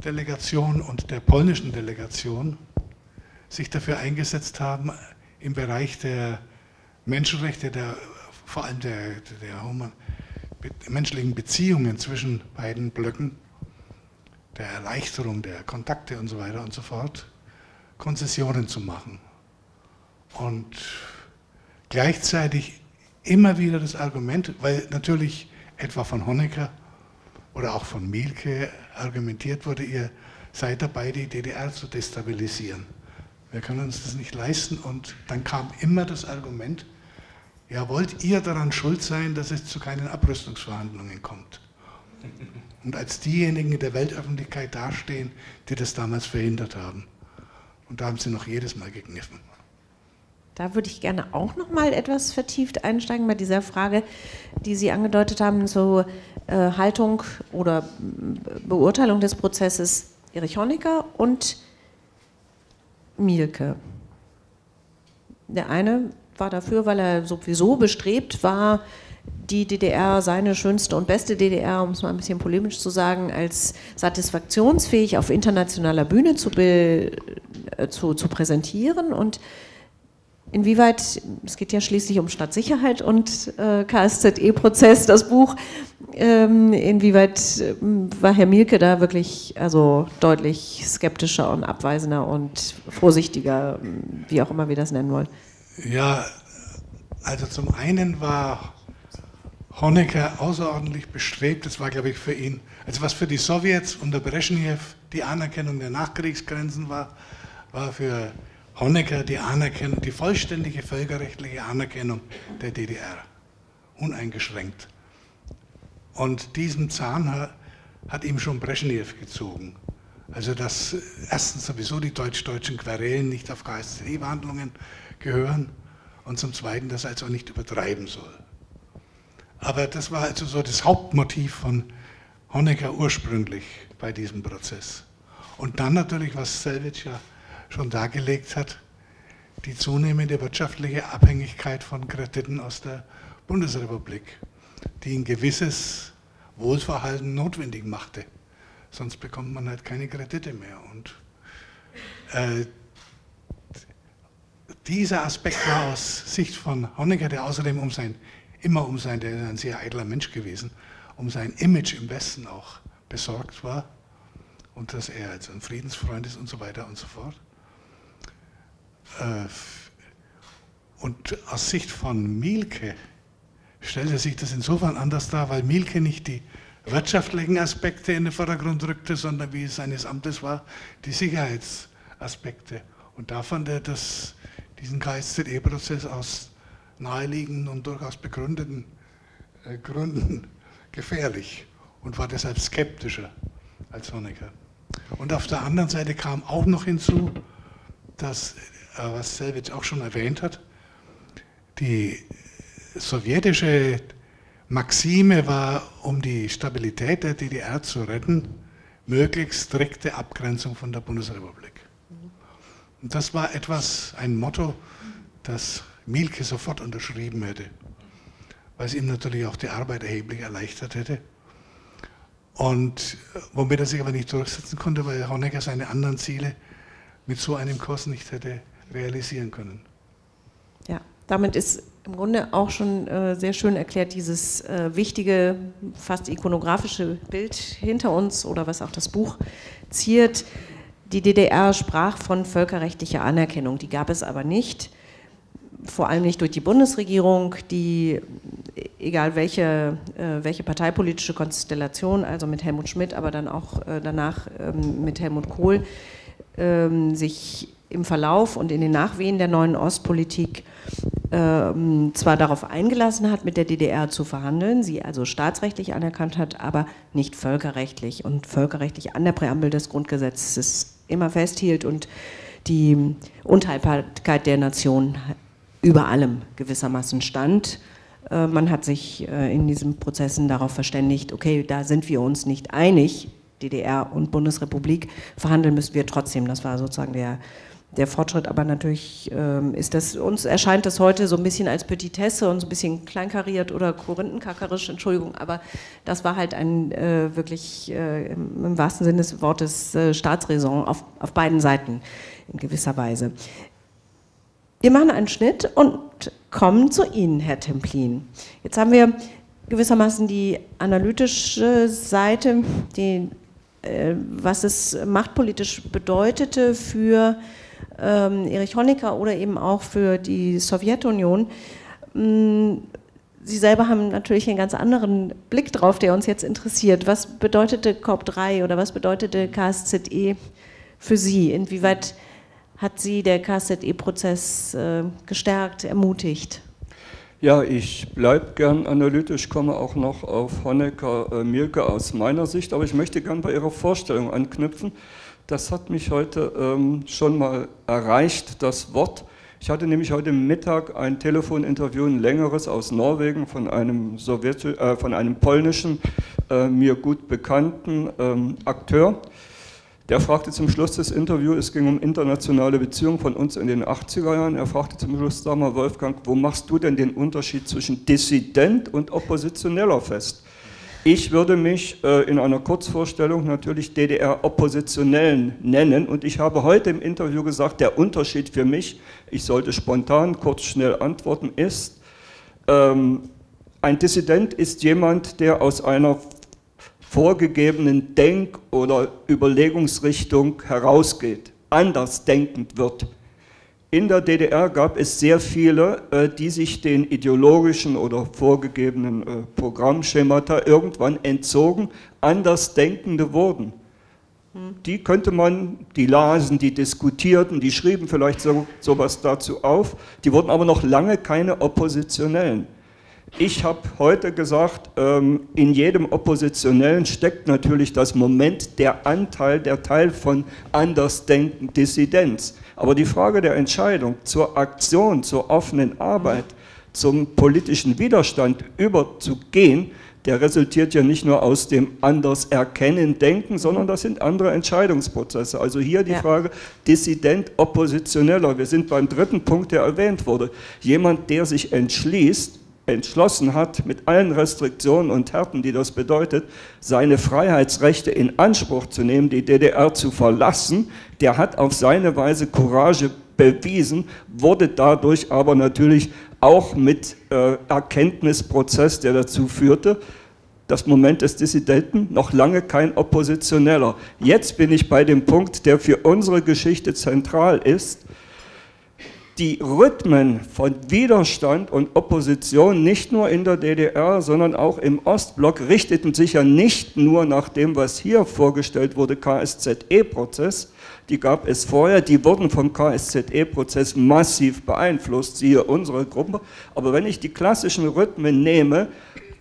Speaker 4: Delegation und der polnischen Delegation sich dafür eingesetzt haben, im Bereich der Menschenrechte, der, vor allem der, der menschlichen Beziehungen zwischen beiden Blöcken, der Erleichterung der Kontakte und so weiter und so fort, Konzessionen zu machen. Und gleichzeitig immer wieder das Argument, weil natürlich etwa von Honecker oder auch von Mielke argumentiert wurde, ihr seid dabei, die DDR zu destabilisieren. Wir können uns das nicht leisten. Und dann kam immer das Argument, ja, wollt ihr daran schuld sein, dass es zu keinen Abrüstungsverhandlungen kommt? Und als diejenigen in der Weltöffentlichkeit dastehen, die das damals verhindert haben. Und da haben sie noch jedes Mal gegriffen.
Speaker 3: Da würde ich gerne auch noch mal etwas vertieft einsteigen bei dieser Frage, die Sie angedeutet haben zur äh, Haltung oder Beurteilung des Prozesses Erich Honecker und Mielke. Der eine war dafür, weil er sowieso bestrebt war, die DDR, seine schönste und beste DDR, um es mal ein bisschen polemisch zu sagen, als satisfaktionsfähig auf internationaler Bühne zu, be, äh, zu, zu präsentieren und inwieweit, es geht ja schließlich um Stadtsicherheit und äh, KSZE-Prozess, das Buch, ähm, inwieweit äh, war Herr Mielke da wirklich also deutlich skeptischer und abweisender und vorsichtiger, wie auch immer wir das nennen wollen?
Speaker 4: Ja, also zum einen war Honecker außerordentlich bestrebt, das war glaube ich für ihn, also was für die Sowjets unter Brezhnev die Anerkennung der Nachkriegsgrenzen war, war für Honecker die Anerkennung, die vollständige völkerrechtliche Anerkennung der DDR, uneingeschränkt. Und diesen Zahn hat ihm schon Brezhnev gezogen. Also dass erstens sowieso die deutsch-deutschen Querelen nicht auf KSCD-Verhandlungen gehören und zum Zweiten, dass er also nicht übertreiben soll. Aber das war also so das Hauptmotiv von Honecker ursprünglich bei diesem Prozess. Und dann natürlich, was Selwitsch ja schon dargelegt hat, die zunehmende wirtschaftliche Abhängigkeit von Krediten aus der Bundesrepublik, die ein gewisses Wohlverhalten notwendig machte. Sonst bekommt man halt keine Kredite mehr. Und äh, dieser Aspekt war aus Sicht von Honecker, der außerdem um sein, immer um sein, der ist ein sehr eitler Mensch gewesen, um sein Image im Westen auch besorgt war und dass er als ein Friedensfreund ist und so weiter und so fort. Äh, und aus Sicht von Mielke stellte sich das insofern anders dar, weil Mielke nicht die wirtschaftlichen Aspekte in den Vordergrund rückte, sondern wie es seines Amtes war, die Sicherheitsaspekte. Und da fand er das, diesen KSZE-Prozess aus naheliegenden und durchaus begründeten äh, Gründen gefährlich und war deshalb skeptischer als Honecker. Und auf der anderen Seite kam auch noch hinzu, dass, was Selvitsch auch schon erwähnt hat, die sowjetische Maxime war, um die Stabilität der DDR zu retten, möglichst strikte Abgrenzung von der Bundesrepublik. Und das war etwas, ein Motto, das Mielke sofort unterschrieben hätte, weil es ihm natürlich auch die Arbeit erheblich erleichtert hätte. Und womit er sich aber nicht durchsetzen konnte, weil Honecker seine anderen Ziele mit so einem Kurs nicht hätte realisieren können.
Speaker 3: Ja, damit ist im Grunde auch schon äh, sehr schön erklärt, dieses äh, wichtige, fast ikonografische Bild hinter uns oder was auch das Buch ziert. Die DDR sprach von völkerrechtlicher Anerkennung, die gab es aber nicht, vor allem nicht durch die Bundesregierung, die, egal welche, äh, welche parteipolitische Konstellation, also mit Helmut Schmidt, aber dann auch äh, danach ähm, mit Helmut Kohl, ähm, sich im Verlauf und in den Nachwehen der neuen Ostpolitik ähm, zwar darauf eingelassen hat, mit der DDR zu verhandeln, sie also staatsrechtlich anerkannt hat, aber nicht völkerrechtlich und völkerrechtlich an der Präambel des Grundgesetzes immer festhielt und die Unteilbarkeit der Nation über allem gewissermaßen stand. Äh, man hat sich äh, in diesen Prozessen darauf verständigt, okay, da sind wir uns nicht einig, DDR und Bundesrepublik, verhandeln müssen wir trotzdem. Das war sozusagen der der Fortschritt, aber natürlich ähm, ist das, uns erscheint das heute so ein bisschen als Petitesse und so ein bisschen kleinkariert oder korinthenkackerisch, Entschuldigung, aber das war halt ein äh, wirklich äh, im, wahrsten Sinne des Wortes äh, Staatsräson auf, auf beiden Seiten in gewisser Weise. Wir machen einen Schnitt und kommen zu Ihnen, Herr Templin. Jetzt haben wir gewissermaßen die analytische Seite, die, äh, was es machtpolitisch bedeutete für ähm, Erich Honecker oder eben auch für die Sowjetunion. Mm, Sie selber haben natürlich einen ganz anderen Blick drauf, der uns jetzt interessiert. Was bedeutete COP3 oder was bedeutete KSZE für Sie? Inwieweit hat Sie der KSZE-Prozess äh, gestärkt, ermutigt?
Speaker 5: Ja, ich bleibe gern analytisch, komme auch noch auf Honecker äh, Mirke aus meiner Sicht, aber ich möchte gern bei Ihrer Vorstellung anknüpfen. Das hat mich heute ähm, schon mal erreicht, das Wort. Ich hatte nämlich heute Mittag ein Telefoninterview, ein längeres aus Norwegen von einem, Sowjet äh, von einem polnischen, äh, mir gut bekannten ähm, Akteur. Der fragte zum Schluss des Interviews, es ging um internationale Beziehungen von uns in den 80er Jahren, er fragte zum Schluss, sag mal Wolfgang, wo machst du denn den Unterschied zwischen Dissident und Oppositioneller fest? Ich würde mich äh, in einer Kurzvorstellung natürlich DDR-Oppositionellen nennen und ich habe heute im Interview gesagt, der Unterschied für mich, ich sollte spontan, kurz, schnell antworten, ist, ähm, ein Dissident ist jemand, der aus einer vorgegebenen Denk- oder Überlegungsrichtung herausgeht, anders denkend wird. In der DDR gab es sehr viele, äh, die sich den ideologischen oder vorgegebenen äh, Programmschemata irgendwann entzogen, Andersdenkende wurden. Die könnte man, die lasen, die diskutierten, die schrieben vielleicht so, sowas dazu auf, die wurden aber noch lange keine Oppositionellen. Ich habe heute gesagt, ähm, in jedem Oppositionellen steckt natürlich das Moment, der Anteil, der Teil von Andersdenken, Dissidenz. Aber die Frage der Entscheidung zur Aktion, zur offenen Arbeit, zum politischen Widerstand überzugehen, der resultiert ja nicht nur aus dem anders erkennen, denken, sondern das sind andere Entscheidungsprozesse. Also hier die ja. Frage Dissident, Oppositioneller. Wir sind beim dritten Punkt, der erwähnt wurde. Jemand, der sich entschließt, entschlossen hat, mit allen Restriktionen und Härten, die das bedeutet, seine Freiheitsrechte in Anspruch zu nehmen, die DDR zu verlassen, der hat auf seine Weise Courage bewiesen, wurde dadurch aber natürlich auch mit äh, Erkenntnisprozess, der dazu führte, das Moment des Dissidenten, noch lange kein Oppositioneller. Jetzt bin ich bei dem Punkt, der für unsere Geschichte zentral ist, die Rhythmen von Widerstand und Opposition nicht nur in der DDR, sondern auch im Ostblock richteten sich ja nicht nur nach dem, was hier vorgestellt wurde, KSZE-Prozess, die gab es vorher, die wurden vom KSZE-Prozess massiv beeinflusst, siehe unsere Gruppe. Aber wenn ich die klassischen Rhythmen nehme,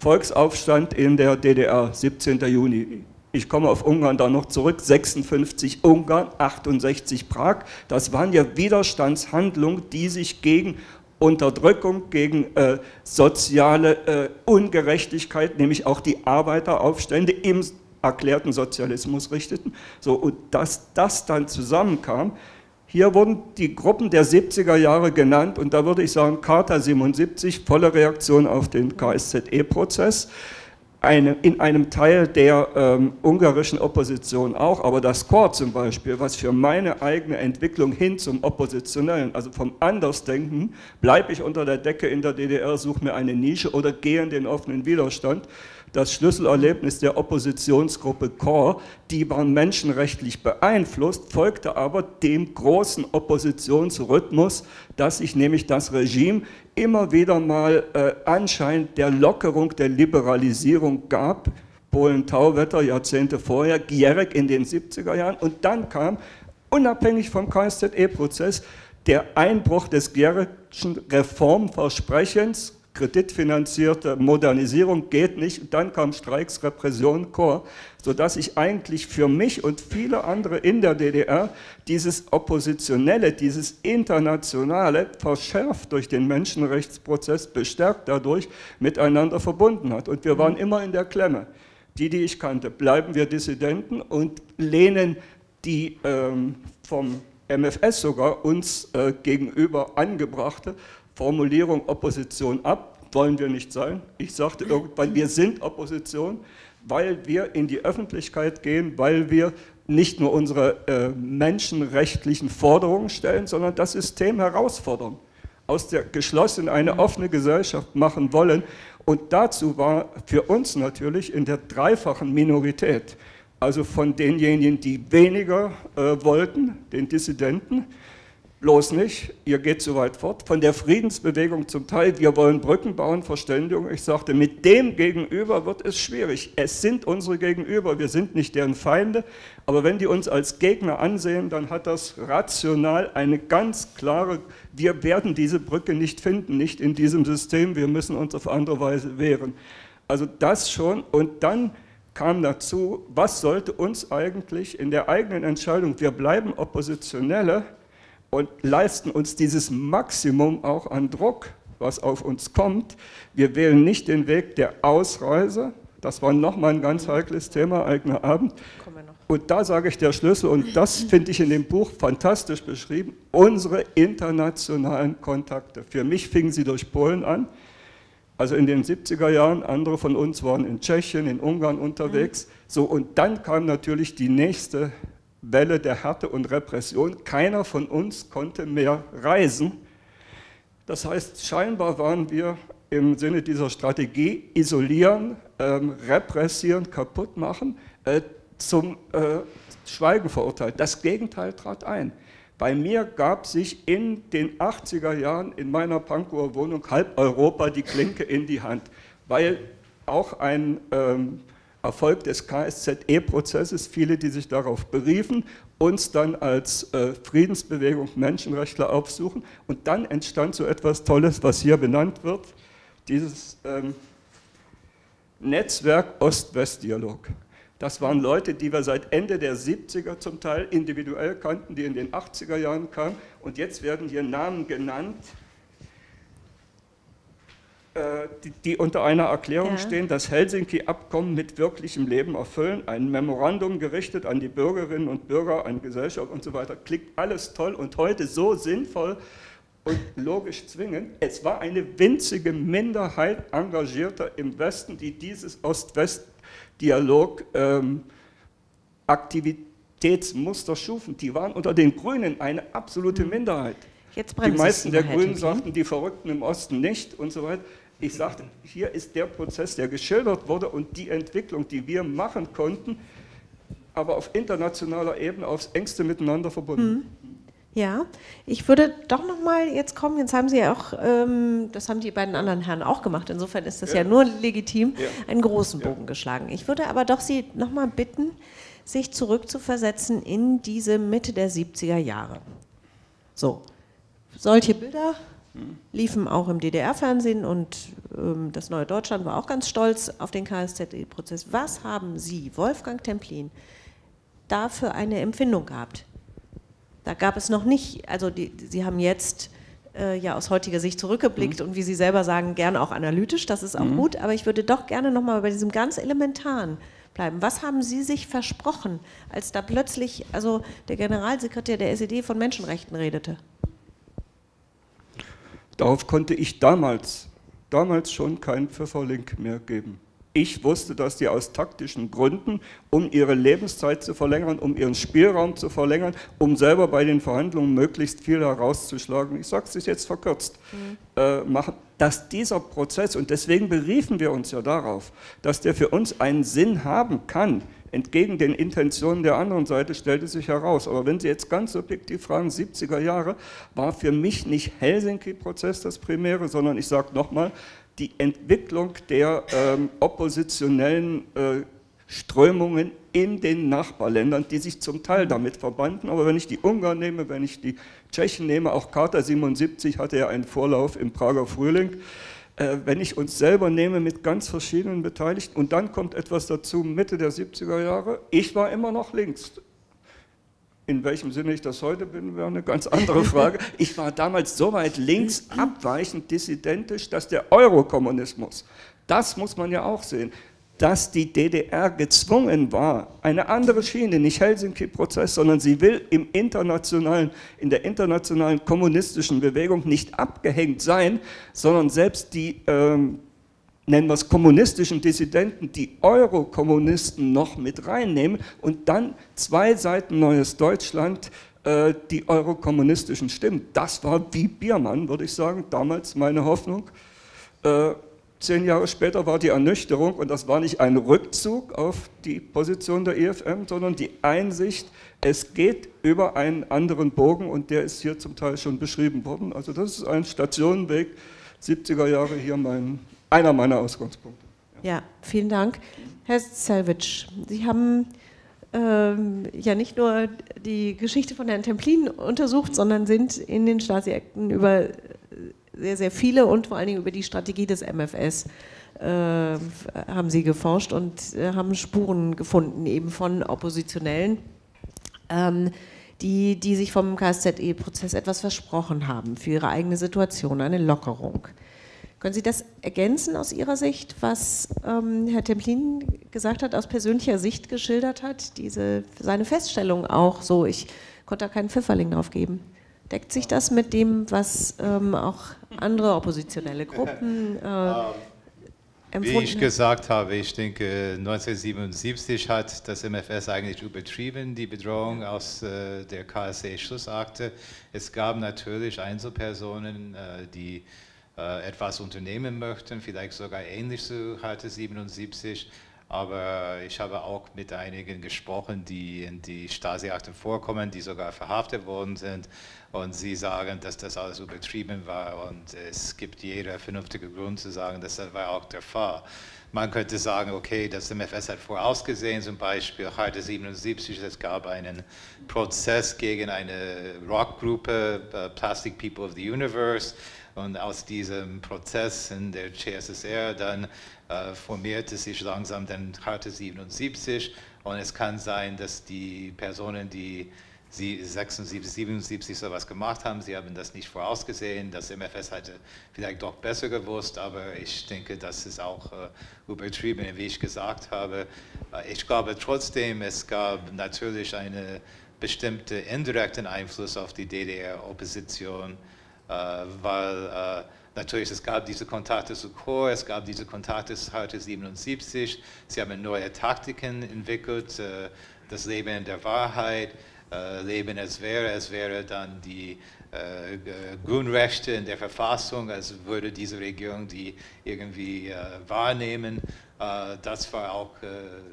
Speaker 5: Volksaufstand in der DDR, 17. Juni, ich komme auf Ungarn da noch zurück, 56 Ungarn, 68 Prag. Das waren ja Widerstandshandlungen, die sich gegen Unterdrückung, gegen äh, soziale äh, Ungerechtigkeit, nämlich auch die Arbeiteraufstände im erklärten Sozialismus richteten. So, und dass das dann zusammenkam, hier wurden die Gruppen der 70er Jahre genannt und da würde ich sagen, Charta 77, volle Reaktion auf den KSZE-Prozess eine, in einem Teil der ähm, ungarischen Opposition auch, aber das Chor zum Beispiel, was für meine eigene Entwicklung hin zum Oppositionellen, also vom Andersdenken, bleibe ich unter der Decke in der DDR, suche mir eine Nische oder gehe in den offenen Widerstand, das Schlüsselerlebnis der Oppositionsgruppe Chor, die war menschenrechtlich beeinflusst, folgte aber dem großen Oppositionsrhythmus, dass sich nämlich das Regime immer wieder mal äh, Anschein der Lockerung, der Liberalisierung gab. Polen-Tauwetter Jahrzehnte vorher, Gierek in den 70er Jahren und dann kam, unabhängig vom KSZE-Prozess, der Einbruch des Gierekschen Reformversprechens, kreditfinanzierte Modernisierung geht nicht. Und dann kam Streiks, Repression, Chor, sodass ich eigentlich für mich und viele andere in der DDR dieses Oppositionelle, dieses Internationale, verschärft durch den Menschenrechtsprozess, bestärkt dadurch, miteinander verbunden hat. Und wir waren immer in der Klemme. Die, die ich kannte, bleiben wir Dissidenten und lehnen die ähm, vom MFS sogar uns äh, gegenüber angebrachte Formulierung Opposition ab, wollen wir nicht sein. Ich sagte irgendwann, wir sind Opposition, weil wir in die Öffentlichkeit gehen, weil wir nicht nur unsere äh, menschenrechtlichen Forderungen stellen, sondern das System herausfordern, aus der geschlossenen eine offene Gesellschaft machen wollen. Und dazu war für uns natürlich in der dreifachen Minorität, also von denjenigen, die weniger äh, wollten, den Dissidenten, bloß nicht, ihr geht zu weit fort. Von der Friedensbewegung zum Teil, wir wollen Brücken bauen, Verständigung. Ich sagte, mit dem Gegenüber wird es schwierig. Es sind unsere Gegenüber, wir sind nicht deren Feinde, aber wenn die uns als Gegner ansehen, dann hat das rational eine ganz klare, wir werden diese Brücke nicht finden, nicht in diesem System, wir müssen uns auf andere Weise wehren. Also das schon und dann kam dazu, was sollte uns eigentlich in der eigenen Entscheidung, wir bleiben Oppositionelle, und leisten uns dieses Maximum auch an Druck, was auf uns kommt. Wir wählen nicht den Weg der Ausreise. Das war nochmal ein ganz heikles Thema, eigener Abend. Und da sage ich der Schlüssel, und das finde ich in dem Buch fantastisch beschrieben, unsere internationalen Kontakte. Für mich fingen sie durch Polen an. Also in den 70er Jahren, andere von uns waren in Tschechien, in Ungarn unterwegs. So, und dann kam natürlich die nächste Welle der Härte und Repression. Keiner von uns konnte mehr reisen. Das heißt, scheinbar waren wir im Sinne dieser Strategie isolieren, ähm, repressieren, kaputt machen, äh, zum äh, Schweigen verurteilt. Das Gegenteil trat ein. Bei mir gab sich in den 80er Jahren in meiner Pankower Wohnung halb Europa die Klinke in die Hand, weil auch ein ähm, Erfolg des KSZE-Prozesses, viele, die sich darauf beriefen, uns dann als äh, Friedensbewegung Menschenrechtler aufsuchen. Und dann entstand so etwas Tolles, was hier benannt wird, dieses ähm, Netzwerk Ost-West-Dialog. Das waren Leute, die wir seit Ende der 70er zum Teil individuell kannten, die in den 80er Jahren kamen. Und jetzt werden hier Namen genannt, die, die, unter einer Erklärung
Speaker 3: ja.
Speaker 5: stehen, das Helsinki-Abkommen mit wirklichem Leben erfüllen, ein Memorandum gerichtet an die Bürgerinnen und Bürger, an Gesellschaft und so weiter. Klingt alles toll und heute so sinnvoll und logisch zwingend. Es war eine winzige Minderheit Engagierter im Westen, die dieses Ost-West-Dialog ähm, Aktivitätsmuster schufen. Die waren unter den Grünen eine absolute hm. Minderheit. die meisten der Grünen sagten, die Verrückten im Osten nicht und so weiter. Ich sagte, hier ist der Prozess, der geschildert wurde und die Entwicklung, die wir machen konnten, aber auf internationaler Ebene aufs engste miteinander verbunden.
Speaker 3: Hm. Ja, ich würde doch noch mal jetzt kommen. Jetzt haben Sie ja auch, ähm, das haben die beiden anderen Herren auch gemacht. Insofern ist das ja, ja nur legitim, ja. einen großen Bogen ja. geschlagen. Ich würde aber doch Sie noch mal bitten, sich zurückzuversetzen in diese Mitte der 70er Jahre. So, solche Bilder liefen auch im DDR-Fernsehen und ähm, das Neue Deutschland war auch ganz stolz auf den KSZE-Prozess. Was haben Sie, Wolfgang Templin, da für eine Empfindung gehabt? Da gab es noch nicht, also die, Sie haben jetzt äh, ja aus heutiger Sicht zurückgeblickt mhm. und wie Sie selber sagen, gerne auch analytisch, das ist auch mhm. gut, aber ich würde doch gerne nochmal bei diesem ganz Elementaren bleiben. Was haben Sie sich versprochen, als da plötzlich also der Generalsekretär der SED von Menschenrechten redete?
Speaker 5: Darauf konnte ich damals, damals schon keinen Pfifferlink mehr geben. Ich wusste, dass die aus taktischen Gründen, um ihre Lebenszeit zu verlängern, um ihren Spielraum zu verlängern, um selber bei den Verhandlungen möglichst viel herauszuschlagen, ich sage es jetzt verkürzt, mhm. äh, machen, dass dieser Prozess, und deswegen beriefen wir uns ja darauf, dass der für uns einen Sinn haben kann, entgegen den Intentionen der anderen Seite, stellte sich heraus. Aber wenn Sie jetzt ganz subjektiv fragen, 70er Jahre, war für mich nicht Helsinki-Prozess das Primäre, sondern ich sage nochmal, die Entwicklung der ähm, oppositionellen äh, Strömungen in den Nachbarländern, die sich zum Teil damit verbanden. Aber wenn ich die Ungarn nehme, wenn ich die Tschechen nehme, auch Charta 77 hatte ja einen Vorlauf im Prager Frühling. Äh, wenn ich uns selber nehme mit ganz verschiedenen Beteiligten und dann kommt etwas dazu, Mitte der 70er Jahre, ich war immer noch links. In welchem Sinne ich das heute bin, wäre eine ganz andere Frage. Ich war damals so weit links, abweichend, dissidentisch, dass der Eurokommunismus, das muss man ja auch sehen, dass die DDR gezwungen war, eine andere Schiene, nicht Helsinki-Prozess, sondern sie will im internationalen, in der internationalen kommunistischen Bewegung nicht abgehängt sein, sondern selbst die ähm, nennen wir es kommunistischen Dissidenten, die Eurokommunisten noch mit reinnehmen und dann zwei Seiten Neues Deutschland, äh, die eurokommunistischen Stimmen. Das war wie Biermann, würde ich sagen, damals meine Hoffnung. Äh, zehn Jahre später war die Ernüchterung und das war nicht ein Rückzug auf die Position der EFM, sondern die Einsicht, es geht über einen anderen Bogen und der ist hier zum Teil schon beschrieben worden. Also das ist ein Stationenweg, 70er Jahre hier mein einer meiner Ausgangspunkte.
Speaker 3: Ja, vielen Dank. Herr Selvic, Sie haben ähm, ja nicht nur die Geschichte von Herrn Templin untersucht, sondern sind in den Stasi-Akten über sehr, sehr viele und vor allen Dingen über die Strategie des MFS äh, haben Sie geforscht und äh, haben Spuren gefunden, eben von Oppositionellen, ähm, die, die sich vom KSZE-Prozess etwas versprochen haben für ihre eigene Situation, eine Lockerung. Können Sie das ergänzen aus Ihrer Sicht, was ähm, Herr Templin gesagt hat, aus persönlicher Sicht geschildert hat, diese, seine Feststellung auch so, ich konnte da keinen Pfifferling drauf geben. Deckt sich das mit dem, was ähm, auch andere oppositionelle Gruppen äh,
Speaker 2: empfunden Wie ich gesagt habe, ich denke, 1977 hat das MFS eigentlich übertrieben, die Bedrohung aus äh, der KSC-Schlussakte. Es gab natürlich Einzelpersonen, äh, die äh, etwas unternehmen möchten, vielleicht sogar ähnlich zu Harte 77. Aber ich habe auch mit einigen gesprochen, die in die Stasi-Akten vorkommen, die sogar verhaftet worden sind. Und sie sagen, dass das alles übertrieben war. Und es gibt jeder vernünftige Grund zu sagen, dass das war auch der Fall. Man könnte sagen, okay, das MFS hat vorausgesehen, zum Beispiel Harte 77, es gab einen Prozess gegen eine Rockgruppe, uh, Plastic People of the Universe. Und aus diesem Prozess in der CSSR dann äh, formierte sich langsam dann Karte 77 und es kann sein, dass die Personen, die 76, 77 sowas gemacht haben. Sie haben das nicht vorausgesehen. Das MFS hatte vielleicht doch besser gewusst, aber ich denke, das ist auch äh, übertrieben, wie ich gesagt habe. Äh, ich glaube trotzdem, es gab natürlich einen bestimmten indirekten Einfluss auf die DDR-Opposition, äh, weil äh, Natürlich, es gab diese Kontakte zu Chor, es gab diese Kontakte zu Harte 77. Sie haben neue Taktiken entwickelt, äh, das Leben in der Wahrheit, äh, Leben als wäre, es wäre dann die äh, Grundrechte in der Verfassung, als würde diese Regierung die irgendwie wahrnehmen. das war auch,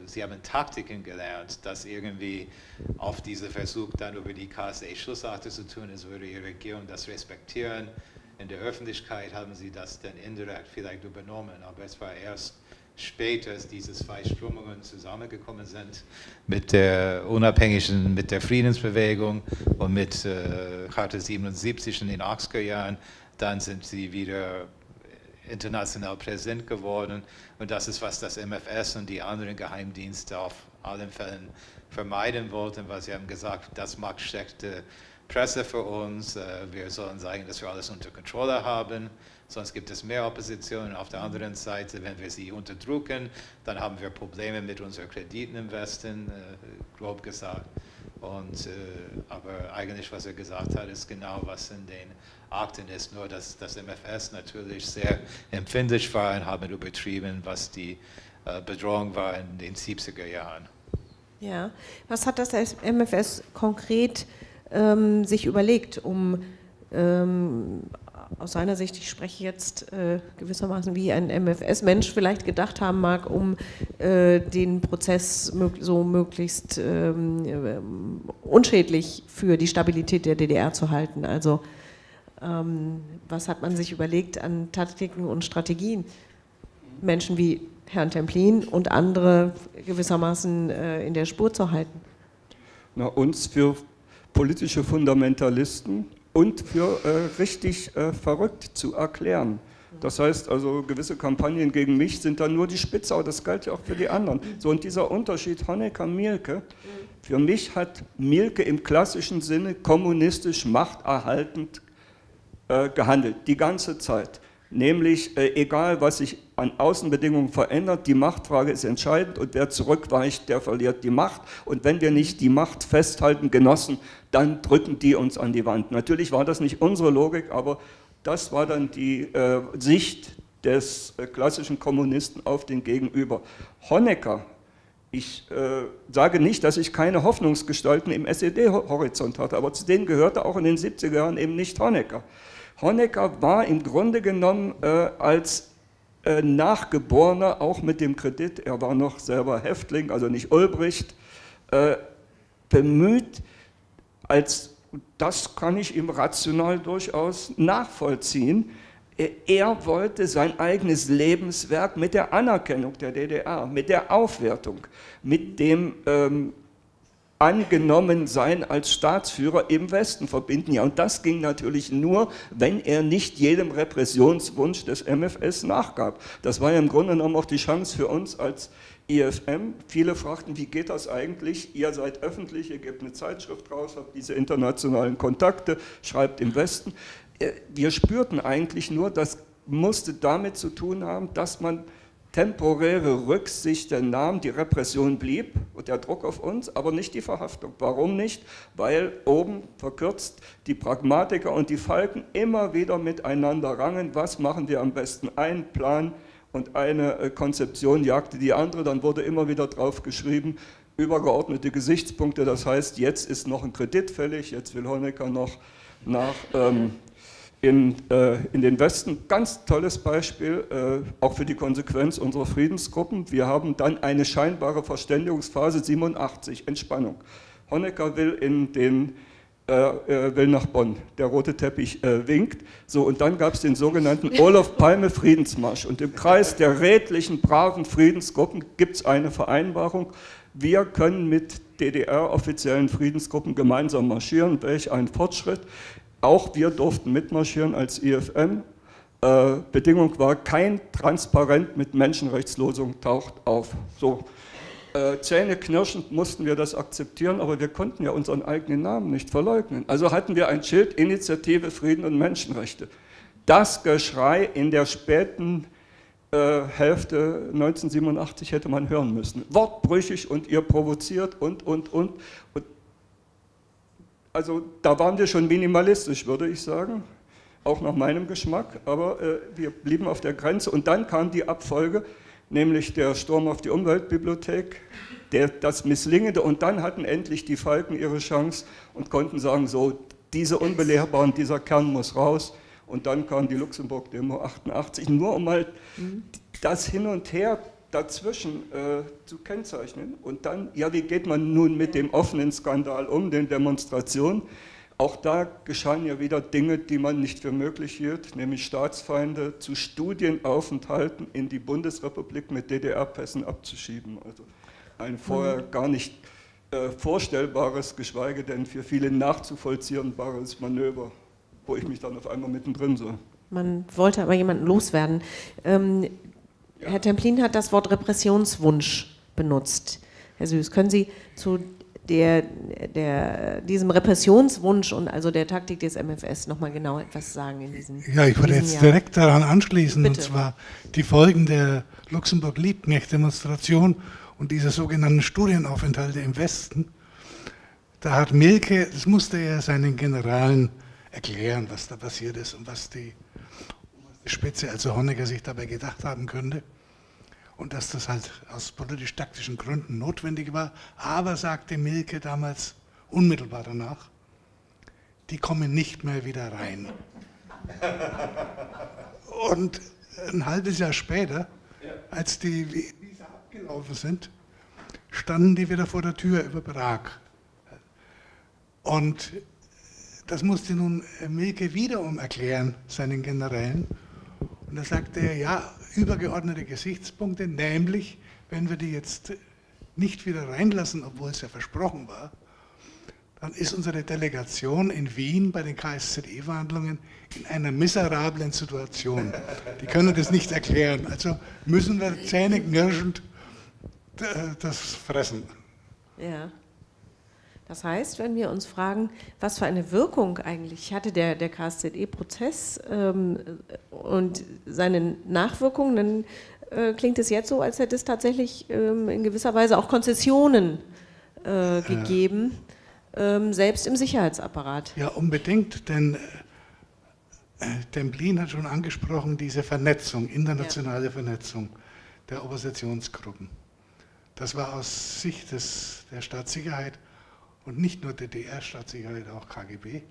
Speaker 2: sie haben Taktiken gelernt, dass irgendwie auf diese Versuch dann über die KSA Schlussakte zu tun, es würde ihre Regierung das respektieren in der Öffentlichkeit haben sie das dann indirekt vielleicht übernommen, aber es war erst später, als diese zwei Strömungen zusammengekommen sind mit der unabhängigen, mit der Friedensbewegung und mit äh, Charta 77 in den 80er Jahren, dann sind sie wieder international präsent geworden. Und das ist, was das MFS und die anderen Geheimdienste auf allen Fällen vermeiden wollten, weil sie haben gesagt, das macht schlechte Presse für uns, äh, wir sollen sagen, dass wir alles unter Kontrolle haben, sonst gibt es mehr Opposition. Auf der anderen Seite, wenn wir sie unterdrücken, dann haben wir Probleme mit unseren Krediten im Westen, äh, grob gesagt. Und, äh, aber eigentlich, was er gesagt hat, ist genau, was in den Akten ist, nur dass das MFS natürlich sehr empfindlich war und haben übertrieben, was die Bedrohung war in den 70er Jahren.
Speaker 3: Ja, was hat das MFS konkret ähm, sich überlegt, um ähm, aus seiner Sicht, ich spreche jetzt äh, gewissermaßen wie ein MFS-Mensch vielleicht gedacht haben mag, um äh, den Prozess mög so möglichst ähm, äh, unschädlich für die Stabilität der DDR zu halten. Also ähm, was hat man sich überlegt an Taktiken und Strategien? Menschen wie Herrn Templin und andere gewissermaßen äh, in der Spur zu halten?
Speaker 5: Na, uns für politische Fundamentalisten und für äh, richtig äh, verrückt zu erklären. Das heißt also, gewisse Kampagnen gegen mich sind dann nur die Spitze, aber das galt ja auch für die anderen. So, und dieser Unterschied Honecker-Mielke, für mich hat Mielke im klassischen Sinne kommunistisch machterhaltend äh, gehandelt, die ganze Zeit. Nämlich, äh, egal was sich an Außenbedingungen verändert, die Machtfrage ist entscheidend und wer zurückweicht, der verliert die Macht. Und wenn wir nicht die Macht festhalten, Genossen, dann drücken die uns an die Wand. Natürlich war das nicht unsere Logik, aber das war dann die äh, Sicht des äh, klassischen Kommunisten auf den Gegenüber. Honecker, ich äh, sage nicht, dass ich keine Hoffnungsgestalten im SED-Horizont hatte, aber zu denen gehörte auch in den 70er Jahren eben nicht Honecker. Honecker war im Grunde genommen äh, als äh, Nachgeborener, auch mit dem Kredit, er war noch selber Häftling, also nicht Ulbricht, äh, bemüht, als, das kann ich ihm rational durchaus nachvollziehen, er wollte sein eigenes Lebenswerk mit der Anerkennung der DDR, mit der Aufwertung, mit dem ähm, angenommen sein als Staatsführer im Westen verbinden. Ja, und das ging natürlich nur, wenn er nicht jedem Repressionswunsch des MFS nachgab. Das war ja im Grunde genommen auch die Chance für uns als IFM. Viele fragten, wie geht das eigentlich? Ihr seid öffentlich, ihr gebt eine Zeitschrift raus, habt diese internationalen Kontakte, schreibt im Westen. Äh, wir spürten eigentlich nur, das musste damit zu tun haben, dass man temporäre Rücksicht nahm, die Repression blieb und der Druck auf uns, aber nicht die Verhaftung. Warum nicht? Weil oben verkürzt die Pragmatiker und die Falken immer wieder miteinander rangen, was machen wir am besten? Ein Plan und eine äh, Konzeption jagte die andere, dann wurde immer wieder drauf geschrieben, übergeordnete Gesichtspunkte, das heißt, jetzt ist noch ein Kredit fällig, jetzt will Honecker noch nach ähm, in, äh, in den Westen. Ganz tolles Beispiel, äh, auch für die Konsequenz unserer Friedensgruppen. Wir haben dann eine scheinbare Verständigungsphase 87, Entspannung. Honecker will in den äh, will nach Bonn. Der rote Teppich äh, winkt. So, und dann gab es den sogenannten Olaf Palme Friedensmarsch. Und im Kreis der redlichen, braven Friedensgruppen gibt es eine Vereinbarung. Wir können mit DDR-offiziellen Friedensgruppen gemeinsam marschieren. Welch ein Fortschritt. Auch wir durften mitmarschieren als IFM. Äh, Bedingung war, kein Transparent mit Menschenrechtslosung taucht auf. So. äh, zähneknirschend mussten wir das akzeptieren, aber wir konnten ja unseren eigenen Namen nicht verleugnen. Also hatten wir ein Schild Initiative Frieden und Menschenrechte. Das Geschrei in der späten äh, Hälfte 1987 hätte man hören müssen. Wortbrüchig und ihr provoziert und, und, und. und also da waren wir schon minimalistisch, würde ich sagen, auch nach meinem Geschmack, aber äh, wir blieben auf der Grenze. Und dann kam die Abfolge, nämlich der Sturm auf die Umweltbibliothek, der, das Misslingende. Und dann hatten endlich die Falken ihre Chance und konnten sagen, so, diese Unbelehrbaren, dieser Kern muss raus. Und dann kam die Luxemburg-Demo 88, nur um mal mhm. das Hin und Her dazwischen äh, zu kennzeichnen. Und dann, ja, wie geht man nun mit dem offenen Skandal um, den Demonstrationen? Auch da geschahen ja wieder Dinge, die man nicht für möglich hielt, nämlich Staatsfeinde zu Studienaufenthalten in die Bundesrepublik mit DDR-Pässen abzuschieben. Also ein vorher mhm. gar nicht äh, vorstellbares, geschweige denn für viele nachzuvollziehenbares Manöver wo ich mich dann auf einmal mittendrin sah.
Speaker 3: Man wollte aber jemanden loswerden. Ähm, ja. Herr Templin hat das Wort Repressionswunsch benutzt. Herr Süß, können Sie zu der, der, diesem Repressionswunsch und also der Taktik des MFS nochmal genau etwas sagen in diesem
Speaker 4: Ja, ich würde jetzt Jahr. direkt daran anschließen, Bitte. und zwar die Folgen der Luxemburg-Liebknecht-Demonstration und diese sogenannten Studienaufenthalte im Westen. Da hat Milke, das musste er seinen Generalen erklären, was da passiert ist und was die Spitze, also Honecker, sich dabei gedacht haben könnte. Und dass das halt aus politisch-taktischen Gründen notwendig war. Aber, sagte Milke damals unmittelbar danach, die kommen nicht mehr wieder rein. Und ein halbes Jahr später, als die Visa abgelaufen sind, standen die wieder vor der Tür über Prag. Und das musste nun äh, Milke wiederum erklären, seinen Generälen. Und da sagte er, ja, übergeordnete Gesichtspunkte, nämlich, wenn wir die jetzt nicht wieder reinlassen, obwohl es ja versprochen war, dann ist unsere Delegation in Wien bei den KSZE-Verhandlungen in einer miserablen Situation. Die können das nicht erklären. Also müssen wir zähneknirschend äh, das fressen.
Speaker 3: Ja. Das heißt, wenn wir uns fragen, was für eine Wirkung eigentlich hatte der, der KSZE-Prozess ähm, und seine Nachwirkungen, dann äh, klingt es jetzt so, als hätte es tatsächlich ähm, in gewisser Weise auch Konzessionen äh, gegeben, ähm, selbst im Sicherheitsapparat.
Speaker 4: Ja, unbedingt, denn äh, Templin hat schon angesprochen, diese Vernetzung, internationale ja. Vernetzung der Oppositionsgruppen. Das war aus Sicht des, der Staatssicherheit und nicht nur DDR-Staatssicherheit, auch KGB,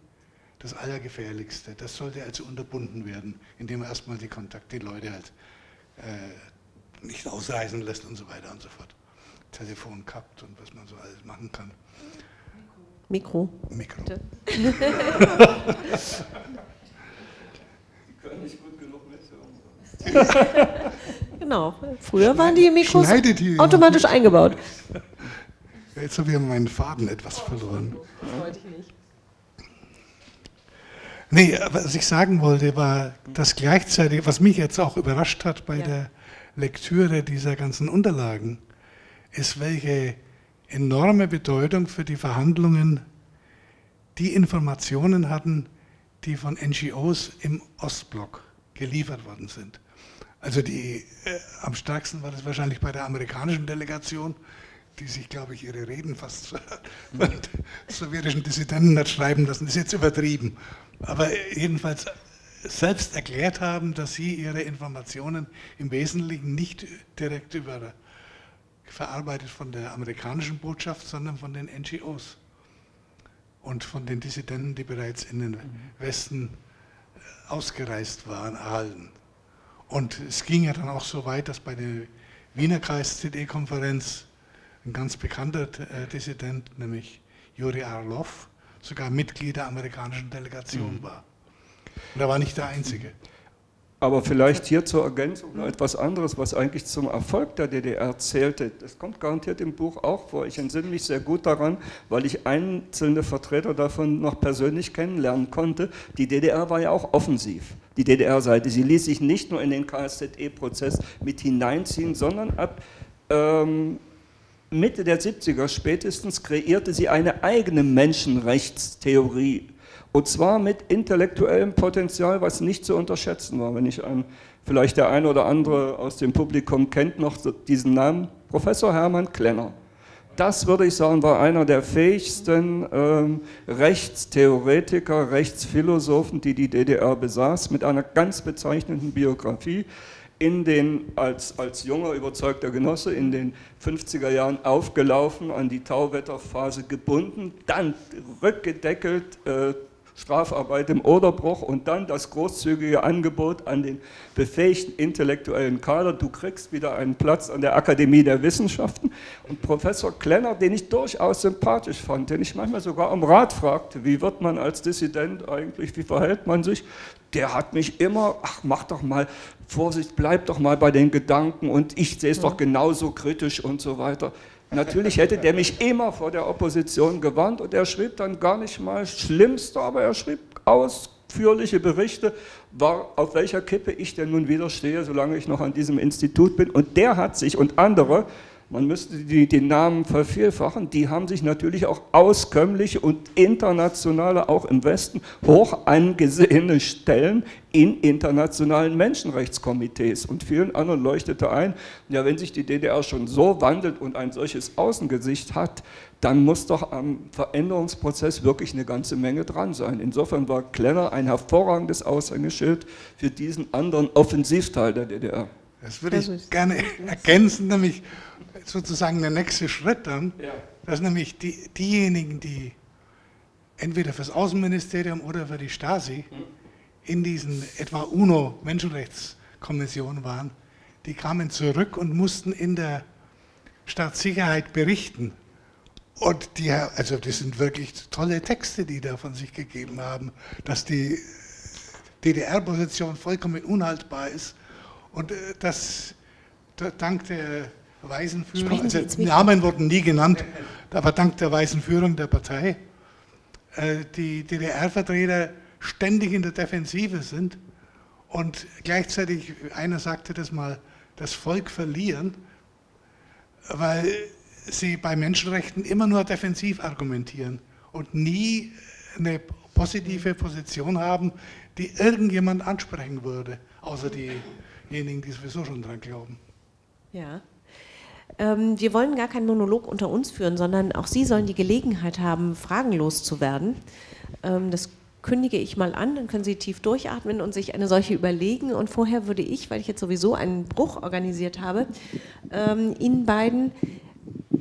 Speaker 4: das Allergefährlichste. Das sollte also unterbunden werden, indem man erstmal die Kontakte, die Leute halt äh, nicht ausreisen lässt und so weiter und so fort. Telefon kappt und was man so alles machen kann.
Speaker 3: Mikro.
Speaker 4: Mikro.
Speaker 5: Bitte. Die können nicht gut genug mithören.
Speaker 3: genau. Früher waren die Mikros automatisch eingebaut.
Speaker 4: Jetzt habe ich meinen Faden etwas verloren. Das wollte ich nicht. Nee, was ich sagen wollte, war, dass gleichzeitig, was mich jetzt auch überrascht hat bei ja. der Lektüre dieser ganzen Unterlagen, ist, welche enorme Bedeutung für die Verhandlungen die Informationen hatten, die von NGOs im Ostblock geliefert worden sind. Also die, äh, am stärksten war das wahrscheinlich bei der amerikanischen Delegation, die sich, glaube ich, ihre Reden fast von sowjetischen Dissidenten hat schreiben lassen, das ist jetzt übertrieben. Aber jedenfalls selbst erklärt haben, dass sie ihre Informationen im Wesentlichen nicht direkt über, verarbeitet von der amerikanischen Botschaft, sondern von den NGOs und von den Dissidenten, die bereits in den Westen äh, ausgereist waren, erhalten. Und es ging ja dann auch so weit, dass bei der Wiener Kreis-CD-Konferenz ein ganz bekannter äh, Dissident, nämlich Juri Arlov, sogar Mitglied der amerikanischen Delegation mhm. war. Und er war nicht der Einzige.
Speaker 5: Aber vielleicht hier zur Ergänzung noch etwas anderes, was eigentlich zum Erfolg der DDR zählte. Das kommt garantiert im Buch auch vor. Ich entsinne mich sehr gut daran, weil ich einzelne Vertreter davon noch persönlich kennenlernen konnte. Die DDR war ja auch offensiv, die DDR-Seite. Sie ließ sich nicht nur in den KSZE-Prozess mit hineinziehen, sondern ab ähm, Mitte der 70er spätestens kreierte sie eine eigene Menschenrechtstheorie. Und zwar mit intellektuellem Potenzial, was nicht zu unterschätzen war. Wenn ich an, vielleicht der eine oder andere aus dem Publikum kennt noch diesen Namen, Professor Hermann Klenner. Das würde ich sagen, war einer der fähigsten ähm, Rechtstheoretiker, Rechtsphilosophen, die die DDR besaß, mit einer ganz bezeichnenden Biografie in den, als, als junger, überzeugter Genosse in den 50er Jahren aufgelaufen, an die Tauwetterphase gebunden, dann rückgedeckelt, äh, Strafarbeit im Oderbruch und dann das großzügige Angebot an den befähigten intellektuellen Kader, du kriegst wieder einen Platz an der Akademie der Wissenschaften. Und Professor Klenner, den ich durchaus sympathisch fand, den ich manchmal sogar am Rat fragte, wie wird man als Dissident eigentlich, wie verhält man sich, der hat mich immer, ach mach doch mal, Vorsicht, bleib doch mal bei den Gedanken und ich sehe es doch genauso kritisch und so weiter. Natürlich hätte der mich immer vor der Opposition gewarnt und er schrieb dann gar nicht mal Schlimmste, aber er schrieb ausführliche Berichte, war, auf welcher Kippe ich denn nun widerstehe, solange ich noch an diesem Institut bin. Und der hat sich und andere man müsste die, den Namen vervielfachen, die haben sich natürlich auch auskömmliche und internationale, auch im Westen, hoch angesehene Stellen in internationalen Menschenrechtskomitees. Und vielen anderen leuchtete ein, ja, wenn sich die DDR schon so wandelt und ein solches Außengesicht hat, dann muss doch am Veränderungsprozess wirklich eine ganze Menge dran sein. Insofern war Klenner ein hervorragendes Aushängeschild für diesen anderen Offensivteil der DDR.
Speaker 4: Das würde ich gerne ergänzen, nämlich sozusagen der nächste Schritt dann, ja. dass nämlich die, diejenigen, die entweder fürs Außenministerium oder für die Stasi hm. in diesen etwa UNO-Menschenrechtskommission waren, die kamen zurück und mussten in der Staatssicherheit berichten. Und die, also das sind wirklich tolle Texte, die da von sich gegeben haben, dass die DDR-Position vollkommen unhaltbar ist und äh, dass dank der weisen Führung, also Namen wurden nie genannt, aber dank der weisen Führung der Partei, äh, die DDR-Vertreter ständig in der Defensive sind und gleichzeitig, einer sagte das mal, das Volk verlieren, weil sie bei Menschenrechten immer nur defensiv argumentieren und nie eine positive Position haben, die irgendjemand ansprechen würde, außer diejenigen, die sowieso schon dran glauben.
Speaker 3: Ja. Ähm, wir wollen gar keinen Monolog unter uns führen, sondern auch Sie sollen die Gelegenheit haben, fragenlos zu werden. Ähm, das kündige ich mal an, dann können Sie tief durchatmen und sich eine solche überlegen. Und vorher würde ich, weil ich jetzt sowieso einen Bruch organisiert habe, ähm, Ihnen beiden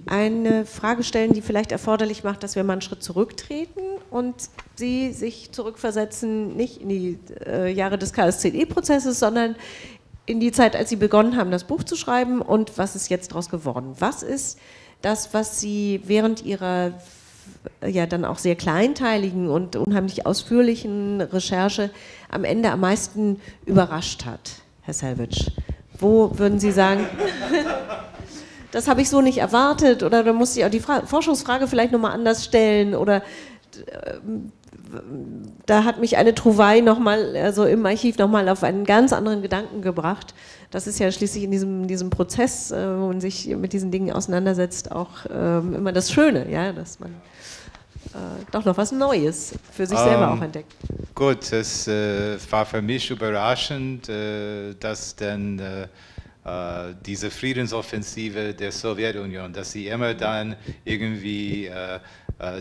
Speaker 3: eine Frage stellen, die vielleicht erforderlich macht, dass wir mal einen Schritt zurücktreten und Sie sich zurückversetzen, nicht in die äh, Jahre des KSCE-Prozesses, sondern in die Zeit, als Sie begonnen haben, das Buch zu schreiben und was ist jetzt daraus geworden? Was ist das, was Sie während Ihrer ja dann auch sehr kleinteiligen und unheimlich ausführlichen Recherche am Ende am meisten überrascht hat, Herr Selvich? Wo würden Sie sagen, das habe ich so nicht erwartet oder da muss ich auch die Fra Forschungsfrage vielleicht nochmal anders stellen oder ähm, da hat mich eine Trouvaille nochmal, also im Archiv nochmal auf einen ganz anderen Gedanken gebracht. Das ist ja schließlich in diesem, diesem Prozess, äh, wo man sich mit diesen Dingen auseinandersetzt, auch ähm, immer das Schöne, ja, dass man äh, doch noch was Neues für sich selber ähm, auch entdeckt.
Speaker 2: Gut, es äh, war für mich überraschend, äh, dass denn äh, äh, diese Friedensoffensive der Sowjetunion, dass sie immer dann irgendwie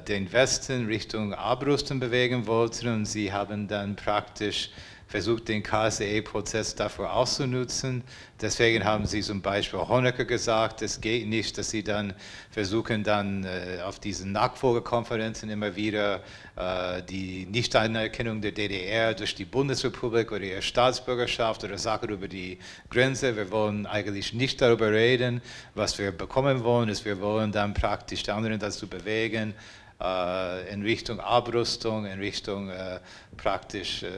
Speaker 2: den Westen Richtung Abrüstung bewegen wollten und sie haben dann praktisch versucht, den KSE-Prozess dafür auszunutzen. Deswegen haben sie zum Beispiel Honecker gesagt, es geht nicht, dass sie dann versuchen, dann äh, auf diesen Nachfolgekonferenzen immer wieder äh, die Nichtanerkennung der DDR durch die Bundesrepublik oder ihre Staatsbürgerschaft oder Sachen über die Grenze. Wir wollen eigentlich nicht darüber reden. Was wir bekommen wollen, ist, wir wollen dann praktisch die anderen dazu bewegen, in Richtung Abrüstung, in Richtung äh, praktisch äh,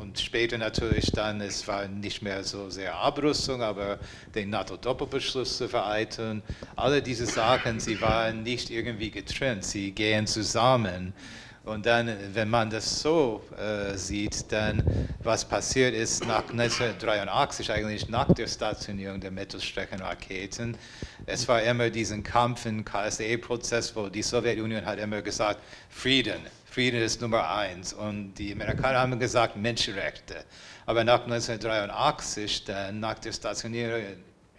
Speaker 2: und später natürlich dann, es war nicht mehr so sehr Abrüstung, aber den NATO-Doppelbeschluss zu vereiteln. Alle diese Sachen, sie waren nicht irgendwie getrennt, sie gehen zusammen. Und dann, wenn man das so äh, sieht, dann was passiert ist nach 1983, eigentlich nach der Stationierung der Mittelstreckenraketen, es war immer diesen Kampf im KSE-Prozess, wo die Sowjetunion hat immer gesagt, Frieden, Frieden ist Nummer eins. Und die Amerikaner haben gesagt, Menschenrechte. Aber nach 1983, dann nach der Stationierung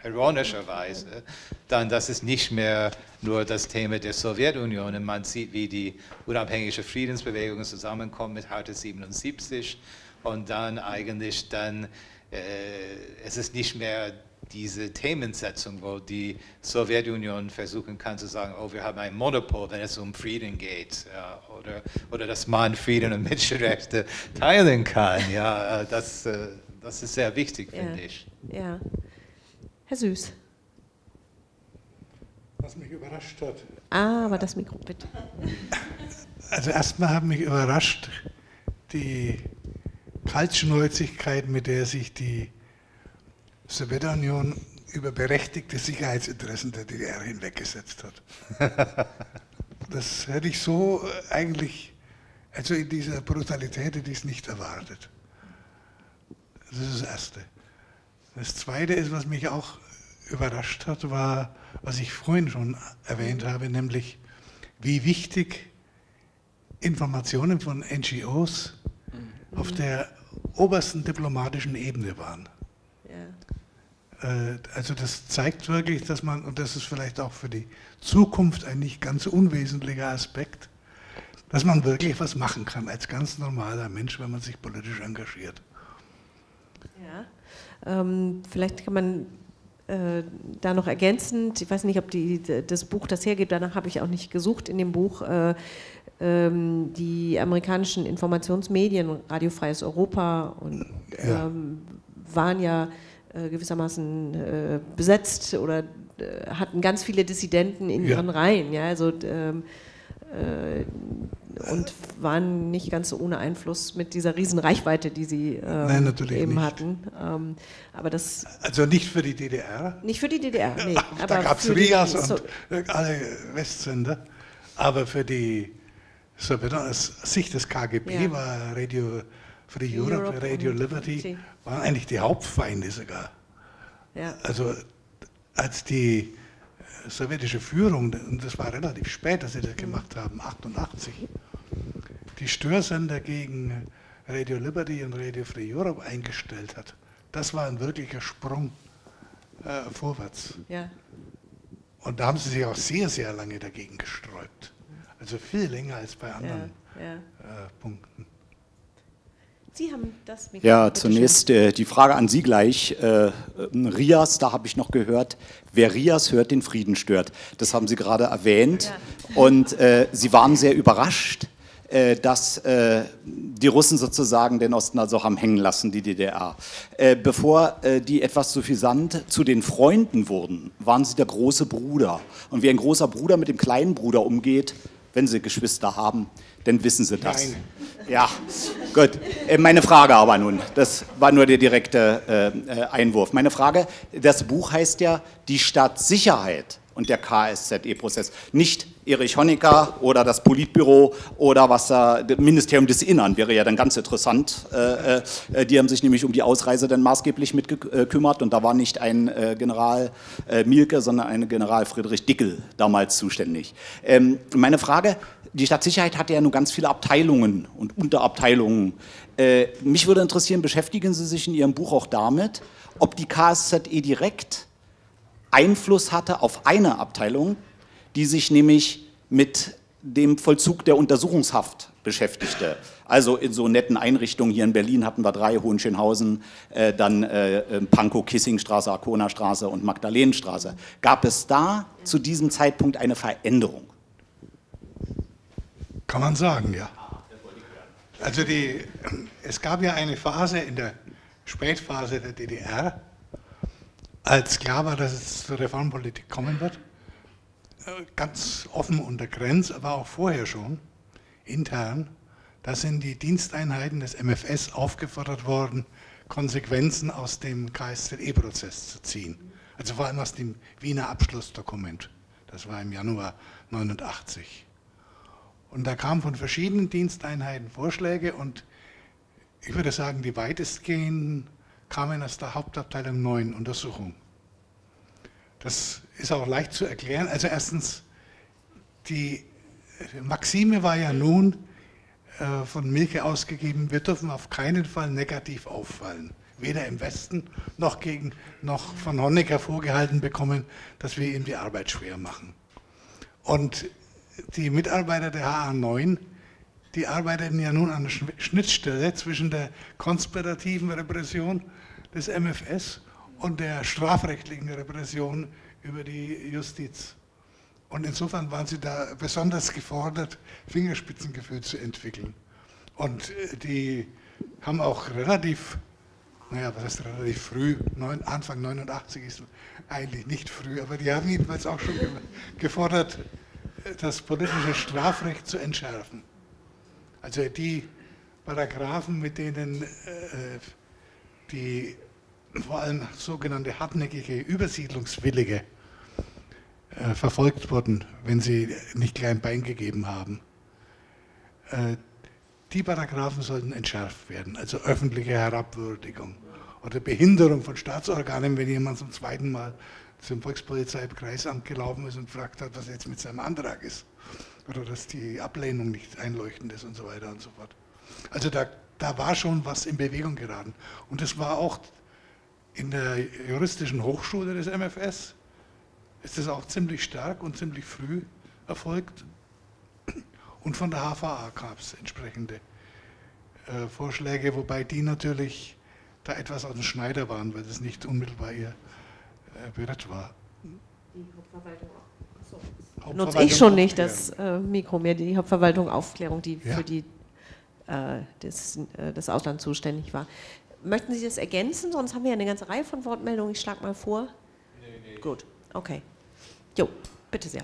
Speaker 2: ironischerweise, dann das ist nicht mehr nur das Thema der Sowjetunion. Und man sieht, wie die unabhängige Friedensbewegung zusammenkommt mit Harte 77 und dann eigentlich dann, äh, es ist nicht mehr diese Themensetzung, wo die Sowjetunion versuchen kann zu sagen, oh, wir haben ein Monopol, wenn es um Frieden geht, ja, oder, oder dass man Frieden und Menschenrechte teilen kann. Ja, äh, das, äh, das ist sehr wichtig, finde
Speaker 3: ja.
Speaker 2: ich.
Speaker 3: Ja. Herr Süß.
Speaker 4: Was mich überrascht hat.
Speaker 3: Ah, aber das Mikro, bitte.
Speaker 4: Also erstmal hat mich überrascht die Kaltschnäuzigkeit, mit der sich die Sowjetunion über berechtigte Sicherheitsinteressen der DDR hinweggesetzt hat. Das hätte ich so eigentlich, also in dieser Brutalität hätte ich es nicht erwartet. Das ist das Erste. Das Zweite ist, was mich auch überrascht hat, war, was ich vorhin schon erwähnt habe, nämlich wie wichtig Informationen von NGOs auf der obersten diplomatischen Ebene waren.
Speaker 3: Ja.
Speaker 4: Äh, Also das zeigt wirklich, dass man, und das ist vielleicht auch für die Zukunft ein nicht ganz unwesentlicher Aspekt, dass man wirklich was machen kann als ganz normaler Mensch, wenn man sich politisch engagiert.
Speaker 3: Ja. Ähm, vielleicht kann man äh, da noch ergänzend, ich weiß nicht, ob die, das Buch das hergibt, danach habe ich auch nicht gesucht in dem Buch, äh, ähm, die amerikanischen Informationsmedien, Radio Freies Europa und
Speaker 4: Ja.
Speaker 3: ähm, waren ja äh, gewissermaßen besetzt oder hatten ganz viele Dissidenten in
Speaker 4: Ja.
Speaker 3: ihren Reihen, ja, also ähm, äh, und waren nicht ganz so ohne Einfluss mit dieser riesen Reichweite, die sie ähm,
Speaker 4: Nein,
Speaker 3: eben
Speaker 4: nicht.
Speaker 3: hatten. Ähm, aber das
Speaker 4: Also nicht für die DDR,
Speaker 3: nicht für die DDR, nee.
Speaker 4: da
Speaker 3: aber
Speaker 4: gab es Rias
Speaker 3: so-
Speaker 4: und äh, alle Westsender, aber für die Sowjetunion aus Sicht des KGB
Speaker 3: Ja.
Speaker 4: war Radio Free Europe,
Speaker 3: Europe
Speaker 4: Radio Liberty,
Speaker 3: Liberty.
Speaker 4: waren eigentlich die Hauptfeinde sogar.
Speaker 3: Ja,
Speaker 4: Also als die äh, sowjetische Führung, und das war relativ spät, dass sie das gemacht haben, 88, die Störsender gegen Radio Liberty und Radio Free Europe eingestellt hat, das war ein wirklicher Sprung äh, vorwärts.
Speaker 3: ja.
Speaker 4: Und da haben sie sich auch sehr, sehr lange dagegen gesträubt. Also viel länger als bei
Speaker 3: Ja,
Speaker 4: anderen
Speaker 3: ja.
Speaker 4: äh, Punkten.
Speaker 3: Sie haben das Mikro.
Speaker 6: Ja, zunächst äh, die Frage an Sie gleich. Äh, ähm, Rias, da habe ich noch gehört, wer Rias hört, den Frieden stört. Das haben Sie gerade erwähnt. Und äh, Sie waren sehr überrascht, äh, dass äh, die Russen sozusagen den Osten also haben hängen lassen, die DDR. Äh, bevor die etwas suffisant zu den Freunden wurden, waren sie der große Bruder. Und wie ein großer Bruder mit dem kleinen Bruder umgeht, wenn sie Geschwister haben, dann wissen sie das.
Speaker 4: Kleine.
Speaker 6: Ja, gut. Äh, Meine Frage aber nun, das war nur der direkte äh, äh, Einwurf. Meine Frage, das Buch heißt ja Die Staatssicherheit und der KSZE-Prozess. Nicht Erich Honecker oder das Politbüro oder was da, das Ministerium des Innern wäre ja dann ganz interessant. Die haben sich nämlich um die Ausreise dann maßgeblich mitgekümmert und da war nicht ein General Mielke, sondern ein General Friedrich Dickel damals zuständig. Ähm, meine Frage, die Stadtsicherheit hatte ja nun ganz viele Abteilungen und Unterabteilungen. Äh, mich würde interessieren, beschäftigen Sie sich in Ihrem Buch auch damit, ob die KSZE direkt Einfluss hatte auf eine Abteilung, die sich nämlich mit dem Vollzug der Untersuchungshaft beschäftigte. Also in so netten Einrichtungen hier in Berlin hatten wir drei, Hohenschönhausen, äh, dann äh, äh, Pankow, Kissingstraße, Arkona-Straße und Magdalenenstraße. Gab es da zu diesem Zeitpunkt eine Veränderung?
Speaker 4: Kann man sagen, ja. Also die, es gab ja eine Phase in der Spätphase der DDR, als klar war, dass es zur Reformpolitik kommen wird. Ganz offen unter Grenz, aber auch vorher schon, intern. Da sind die Diensteinheiten des MFS aufgefordert worden, Konsequenzen aus dem KSZE-Prozess zu ziehen. Also vor allem aus dem Wiener Abschlussdokument. Das war im Januar 89. Und da kamen von verschiedenen Diensteinheiten Vorschläge und ich würde sagen, die weitestgehenden kamen aus der Hauptabteilung 9 Untersuchung. Das ist auch leicht zu erklären. Also erstens, die Maxime war ja nun äh, von Milke ausgegeben, wir dürfen auf keinen Fall negativ auffallen. Weder im Westen noch, gegen, noch von Honecker vorgehalten bekommen, dass wir ihm die Arbeit schwer machen. Und die Mitarbeiter der HA9, die arbeiteten ja nun an der Schnittstelle zwischen der konspirativen Repression des MFS und der strafrechtlichen Repression über die Justiz. Und insofern waren sie da besonders gefordert, Fingerspitzengefühl zu entwickeln. Und äh, die haben auch relativ, naja, was heißt relativ früh, Anfang 89 ist eigentlich nicht früh, aber die haben jedenfalls auch schon gefordert, das politische Strafrecht zu entschärfen. Also die Paragraphen, mit denen äh, die vor allem sogenannte hartnäckige Übersiedlungswillige äh, verfolgt wurden, wenn sie nicht klein Bein gegeben haben. Äh, die Paragraphen sollten entschärft werden, also öffentliche Herabwürdigung oder Behinderung von Staatsorganen, wenn jemand zum zweiten Mal zum Volkspolizeikreisamt gelaufen ist und gefragt hat, was jetzt mit seinem Antrag ist. Oder dass die Ablehnung nicht einleuchtend ist und so weiter und so fort. Also da, da war schon was in Bewegung geraten. Und das war auch in der juristischen Hochschule des MFS, ist das auch ziemlich stark und ziemlich früh erfolgt. Und von der HVA gab es entsprechende äh, Vorschläge, wobei die natürlich da etwas aus dem Schneider waren, weil das nicht unmittelbar ihr äh, Bericht war.
Speaker 3: Die Hauptverwaltung auch. Benutze ich schon nicht das äh, Mikro mehr, die Hauptverwaltung Aufklärung, die ja. für die, äh, das, äh, das Ausland zuständig war. Möchten Sie das ergänzen? Sonst haben wir ja eine ganze Reihe von Wortmeldungen. Ich schlage mal vor. Nee, nee. Gut, okay. Jo, bitte sehr.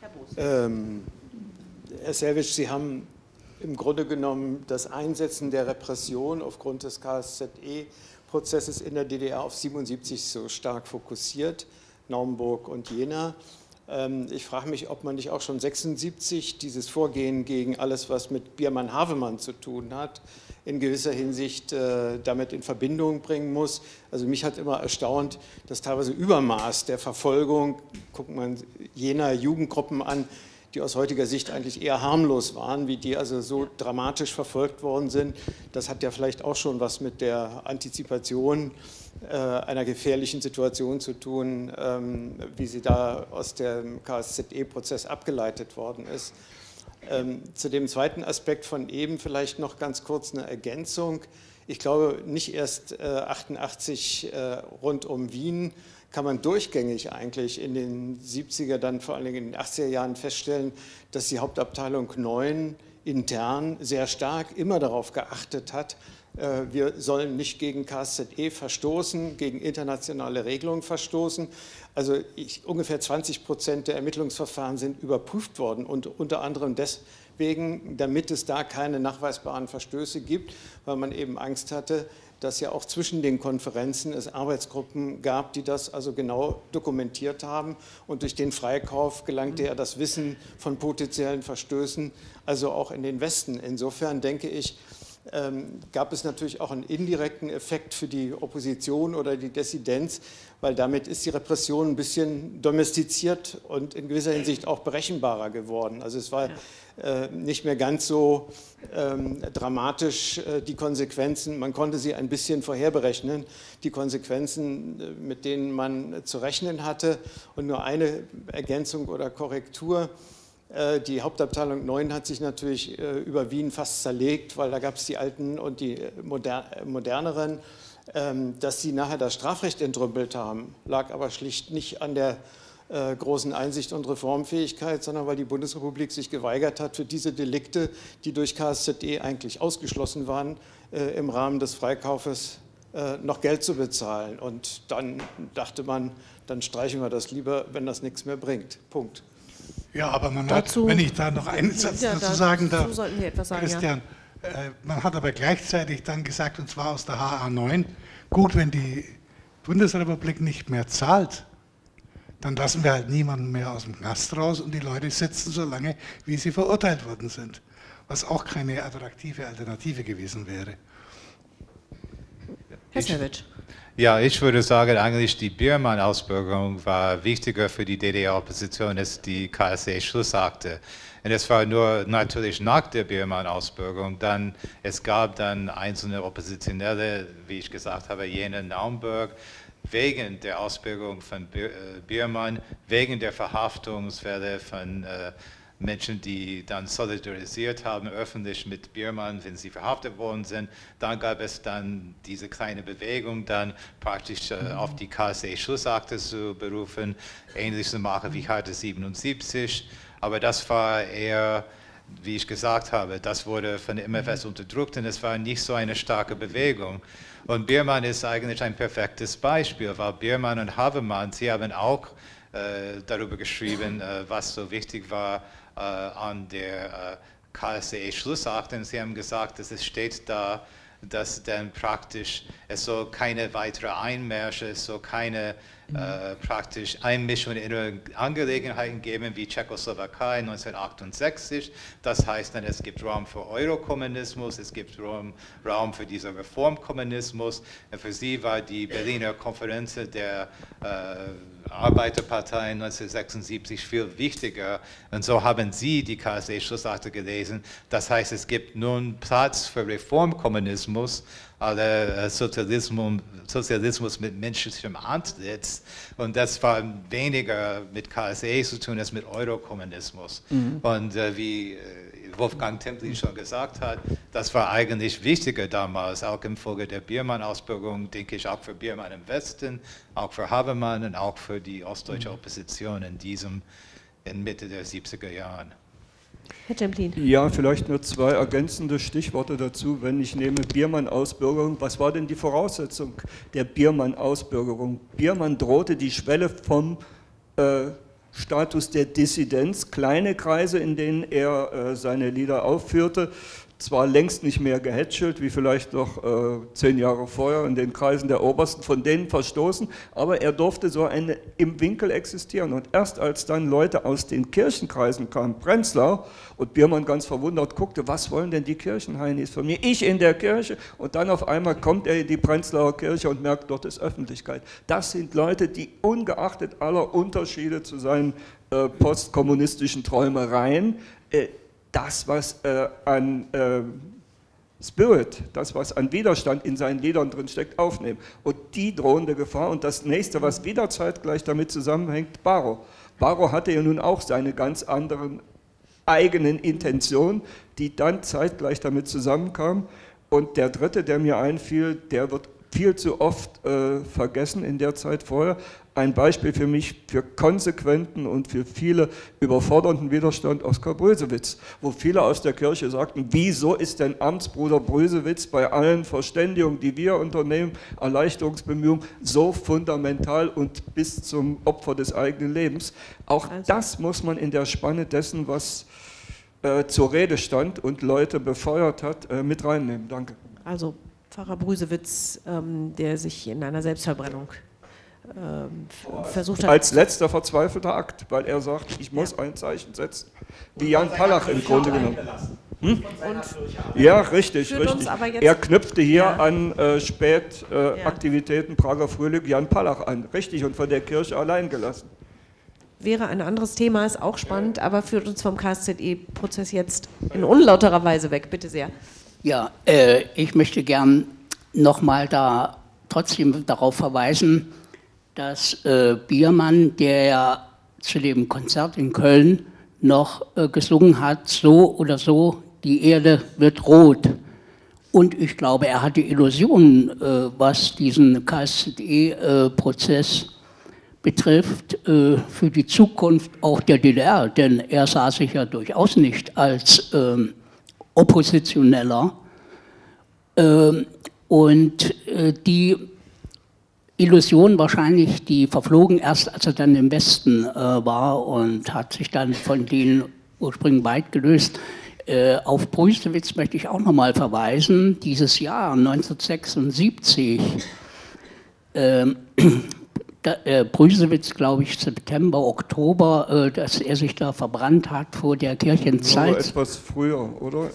Speaker 7: Herr Boos. Ähm, Herr Selwitsch, Sie haben im Grunde genommen das Einsetzen der Repression aufgrund des KSZE-Prozesses in der DDR auf 77 so stark fokussiert, Naumburg und Jena. Ähm, ich frage mich, ob man nicht auch schon 76 dieses Vorgehen gegen alles, was mit Biermann-Havemann zu tun hat, in gewisser Hinsicht äh, damit in Verbindung bringen muss. Also mich hat immer erstaunt, dass teilweise Übermaß der Verfolgung, guckt man jener Jugendgruppen an, die aus heutiger Sicht eigentlich eher harmlos waren, wie die also so dramatisch verfolgt worden sind. Das hat ja vielleicht auch schon was mit der Antizipation äh, einer gefährlichen Situation zu tun, ähm, wie sie da aus dem KSZE-Prozess abgeleitet worden ist. Ähm, zu dem zweiten Aspekt von eben vielleicht noch ganz kurz eine Ergänzung. Ich glaube, nicht erst äh, 88 äh, rund um Wien kann man durchgängig eigentlich in den 70er, dann vor allen Dingen in den 80er Jahren feststellen, dass die Hauptabteilung 9 intern sehr stark immer darauf geachtet hat, äh, wir sollen nicht gegen KSZE verstoßen, gegen internationale Regelungen verstoßen. Also ich, ungefähr 20 Prozent der Ermittlungsverfahren sind überprüft worden und unter anderem deswegen, damit es da keine nachweisbaren Verstöße gibt, weil man eben Angst hatte, dass ja auch zwischen den Konferenzen es Arbeitsgruppen gab, die das also genau dokumentiert haben. Und durch den Freikauf gelangte ja das Wissen von potenziellen Verstößen also auch in den Westen. Insofern denke ich, ähm, gab es natürlich auch einen indirekten Effekt für die Opposition oder die Dissidenz, weil damit ist die Repression ein bisschen domestiziert und in gewisser Hinsicht auch berechenbarer geworden. Also es war nicht mehr ganz so ähm, dramatisch, äh, die Konsequenzen, man konnte sie ein bisschen vorherberechnen, die Konsequenzen, äh, mit denen man zu rechnen hatte. Und nur eine Ergänzung oder Korrektur. Äh, die Hauptabteilung 9 hat sich natürlich äh, über Wien fast zerlegt, weil da gab es die alten und die äh, moderneren. Ähm, dass sie nachher das Strafrecht entrümpelt haben, lag aber schlicht nicht an der großen Einsicht und Reformfähigkeit, sondern weil die Bundesrepublik sich geweigert hat, für diese Delikte, die durch KSZE eigentlich ausgeschlossen waren, im Rahmen des Freikaufes noch Geld zu bezahlen. Und dann dachte man, dann streichen wir das lieber, wenn das nichts mehr bringt. Punkt.
Speaker 4: Ja, aber man dazu, hat, wenn ich da noch einen Satz ja, dazu sagen darf,
Speaker 3: sollten wir etwas sagen,
Speaker 4: Christian, ja. äh, man hat aber gleichzeitig dann gesagt, und zwar aus der HA9, gut, wenn die Bundesrepublik nicht mehr zahlt, dann lassen wir halt niemanden mehr aus dem Knast raus und die Leute sitzen so lange, wie sie verurteilt worden sind, was auch keine attraktive Alternative gewesen wäre.
Speaker 3: Herr Savage.
Speaker 2: Ja, ich würde sagen, eigentlich die Biermann-Ausbürgerung war wichtiger für die DDR-Opposition als die KSC-Schlussakte. Und es war nur natürlich nach der Biermann-Ausbürgerung. Dann, es gab dann einzelne Oppositionelle, wie ich gesagt habe, jene Naumburg, wegen der Ausbürgerung von äh, Biermann, wegen der Verhaftungsfälle von äh, Menschen, die dann solidarisiert haben, öffentlich mit Biermann, wenn sie verhaftet worden sind. Dann gab es dann diese kleine Bewegung, dann praktisch äh, auf die KSE-Schlussakte zu berufen, ähnlich zu machen wie Karte 77. Aber das war eher, wie ich gesagt habe, das wurde von der MFS unterdrückt und es war nicht so eine starke Bewegung. Und Biermann ist eigentlich ein perfektes Beispiel, weil Biermann und Habermann, sie haben auch äh, darüber geschrieben, äh, was so wichtig war, äh, an der äh, KSE-Schlussakte und Sie haben gesagt, dass es steht da, dass dann praktisch es soll keine weitere Einmärsche, es soll keine äh, praktisch Einmischung in innere Angelegenheiten geben wie Tschechoslowakei 1968. Das heißt dann, es gibt Raum für Eurokommunismus, es gibt Raum, Raum für diesen Reformkommunismus. Für sie war die Berliner Konferenz der äh, Arbeiterpartei 1976 viel wichtiger. Und so haben sie die KSE-Schlussakte gelesen. Das heißt, es gibt nun Platz für Reformkommunismus aller äh, Sozialismus, Sozialismus mit menschlichem Antlitz. Und das war weniger mit KSE zu tun als mit Eurokommunismus. Mhm. Und äh, wie äh, Wolfgang Templi schon gesagt hat, das war eigentlich wichtiger damals, auch im Folge der Biermann-Ausbürgerung, denke ich, auch für Biermann im Westen, auch für Habermann und auch für die ostdeutsche mhm. Opposition in diesem, in Mitte der 70er Jahren.
Speaker 5: Herr Templin. Ja, vielleicht nur zwei ergänzende Stichworte dazu. Wenn ich nehme Biermann-Ausbürgerung, was war denn die Voraussetzung der Biermann-Ausbürgerung? Biermann drohte die Schwelle vom äh, Status der Dissidenz, kleine Kreise, in denen er äh, seine Lieder aufführte, zwar längst nicht mehr gehätschelt, wie vielleicht noch äh, zehn Jahre vorher in den Kreisen der Obersten, von denen verstoßen, aber er durfte so eine, im Winkel existieren. Und erst als dann Leute aus den Kirchenkreisen kamen, Prenzlau, und Biermann ganz verwundert guckte, was wollen denn die Kirchenheinis von mir? Ich in der Kirche. Und dann auf einmal kommt er in die Prenzlauer Kirche und merkt, dort ist Öffentlichkeit. Das sind Leute, die ungeachtet aller Unterschiede zu seinen äh, postkommunistischen Träumereien äh, das, was äh, an äh, Spirit, das, was an Widerstand in seinen Liedern drin steckt, aufnehmen. Und die drohende Gefahr und das nächste, was wieder zeitgleich damit zusammenhängt, Baro. Baro hatte ja nun auch seine ganz anderen eigenen Intentionen, die dann zeitgleich damit zusammenkamen. Und der dritte, der mir einfiel, der wird viel zu oft äh, vergessen in der Zeit vorher. Ein Beispiel für mich für konsequenten und für viele überfordernden Widerstand Oskar Brösewitz, wo viele aus der Kirche sagten, wieso ist denn Amtsbruder Brösewitz bei allen Verständigungen, die wir unternehmen, Erleichterungsbemühungen, so fundamental und bis zum Opfer des eigenen Lebens? Auch also. das muss man in der Spanne dessen, was äh, zur Rede stand und Leute befeuert hat, äh, mit reinnehmen. Danke.
Speaker 3: Also Pfarrer Brüsewitz, ähm, der sich in einer Selbstverbrennung versucht hat.
Speaker 5: Als letzter verzweifelter Akt, weil er sagt, ich muss ja. ein Zeichen setzen. Wie Jan Palach im Grunde genommen. Hm? ja, richtig, richtig. Er knüpfte hier ja. an äh, Spätaktivitäten äh, ja. Prager Frühling Jan Palach an. Richtig, und von der Kirche allein gelassen.
Speaker 3: Wäre ein anderes Thema, ist auch spannend, aber führt uns vom KSZE-Prozess jetzt in unlauterer Weise weg. Bitte sehr.
Speaker 8: Ja, äh, ich möchte gern nochmal da trotzdem darauf verweisen, dass äh, Biermann, der ja zu dem Konzert in Köln noch äh, gesungen hat, so oder so, die Erde wird rot. Und ich glaube, er hatte Illusionen, äh, was diesen KSZE-Prozess betrifft, äh, für die Zukunft auch der DDR, denn er sah sich ja durchaus nicht als ähm, Oppositioneller. Ähm, und äh, die Illusion wahrscheinlich, die verflogen erst, als er dann im Westen äh, war und hat sich dann von denen ursprünglich weit gelöst. Äh, auf Brüstewitz möchte ich auch nochmal verweisen. Dieses Jahr, 1976, äh, da, äh, Brüsewitz, glaube ich, September, Oktober, äh, dass er sich da verbrannt hat vor der Kirchenzeit.
Speaker 5: Aber etwas früher, oder?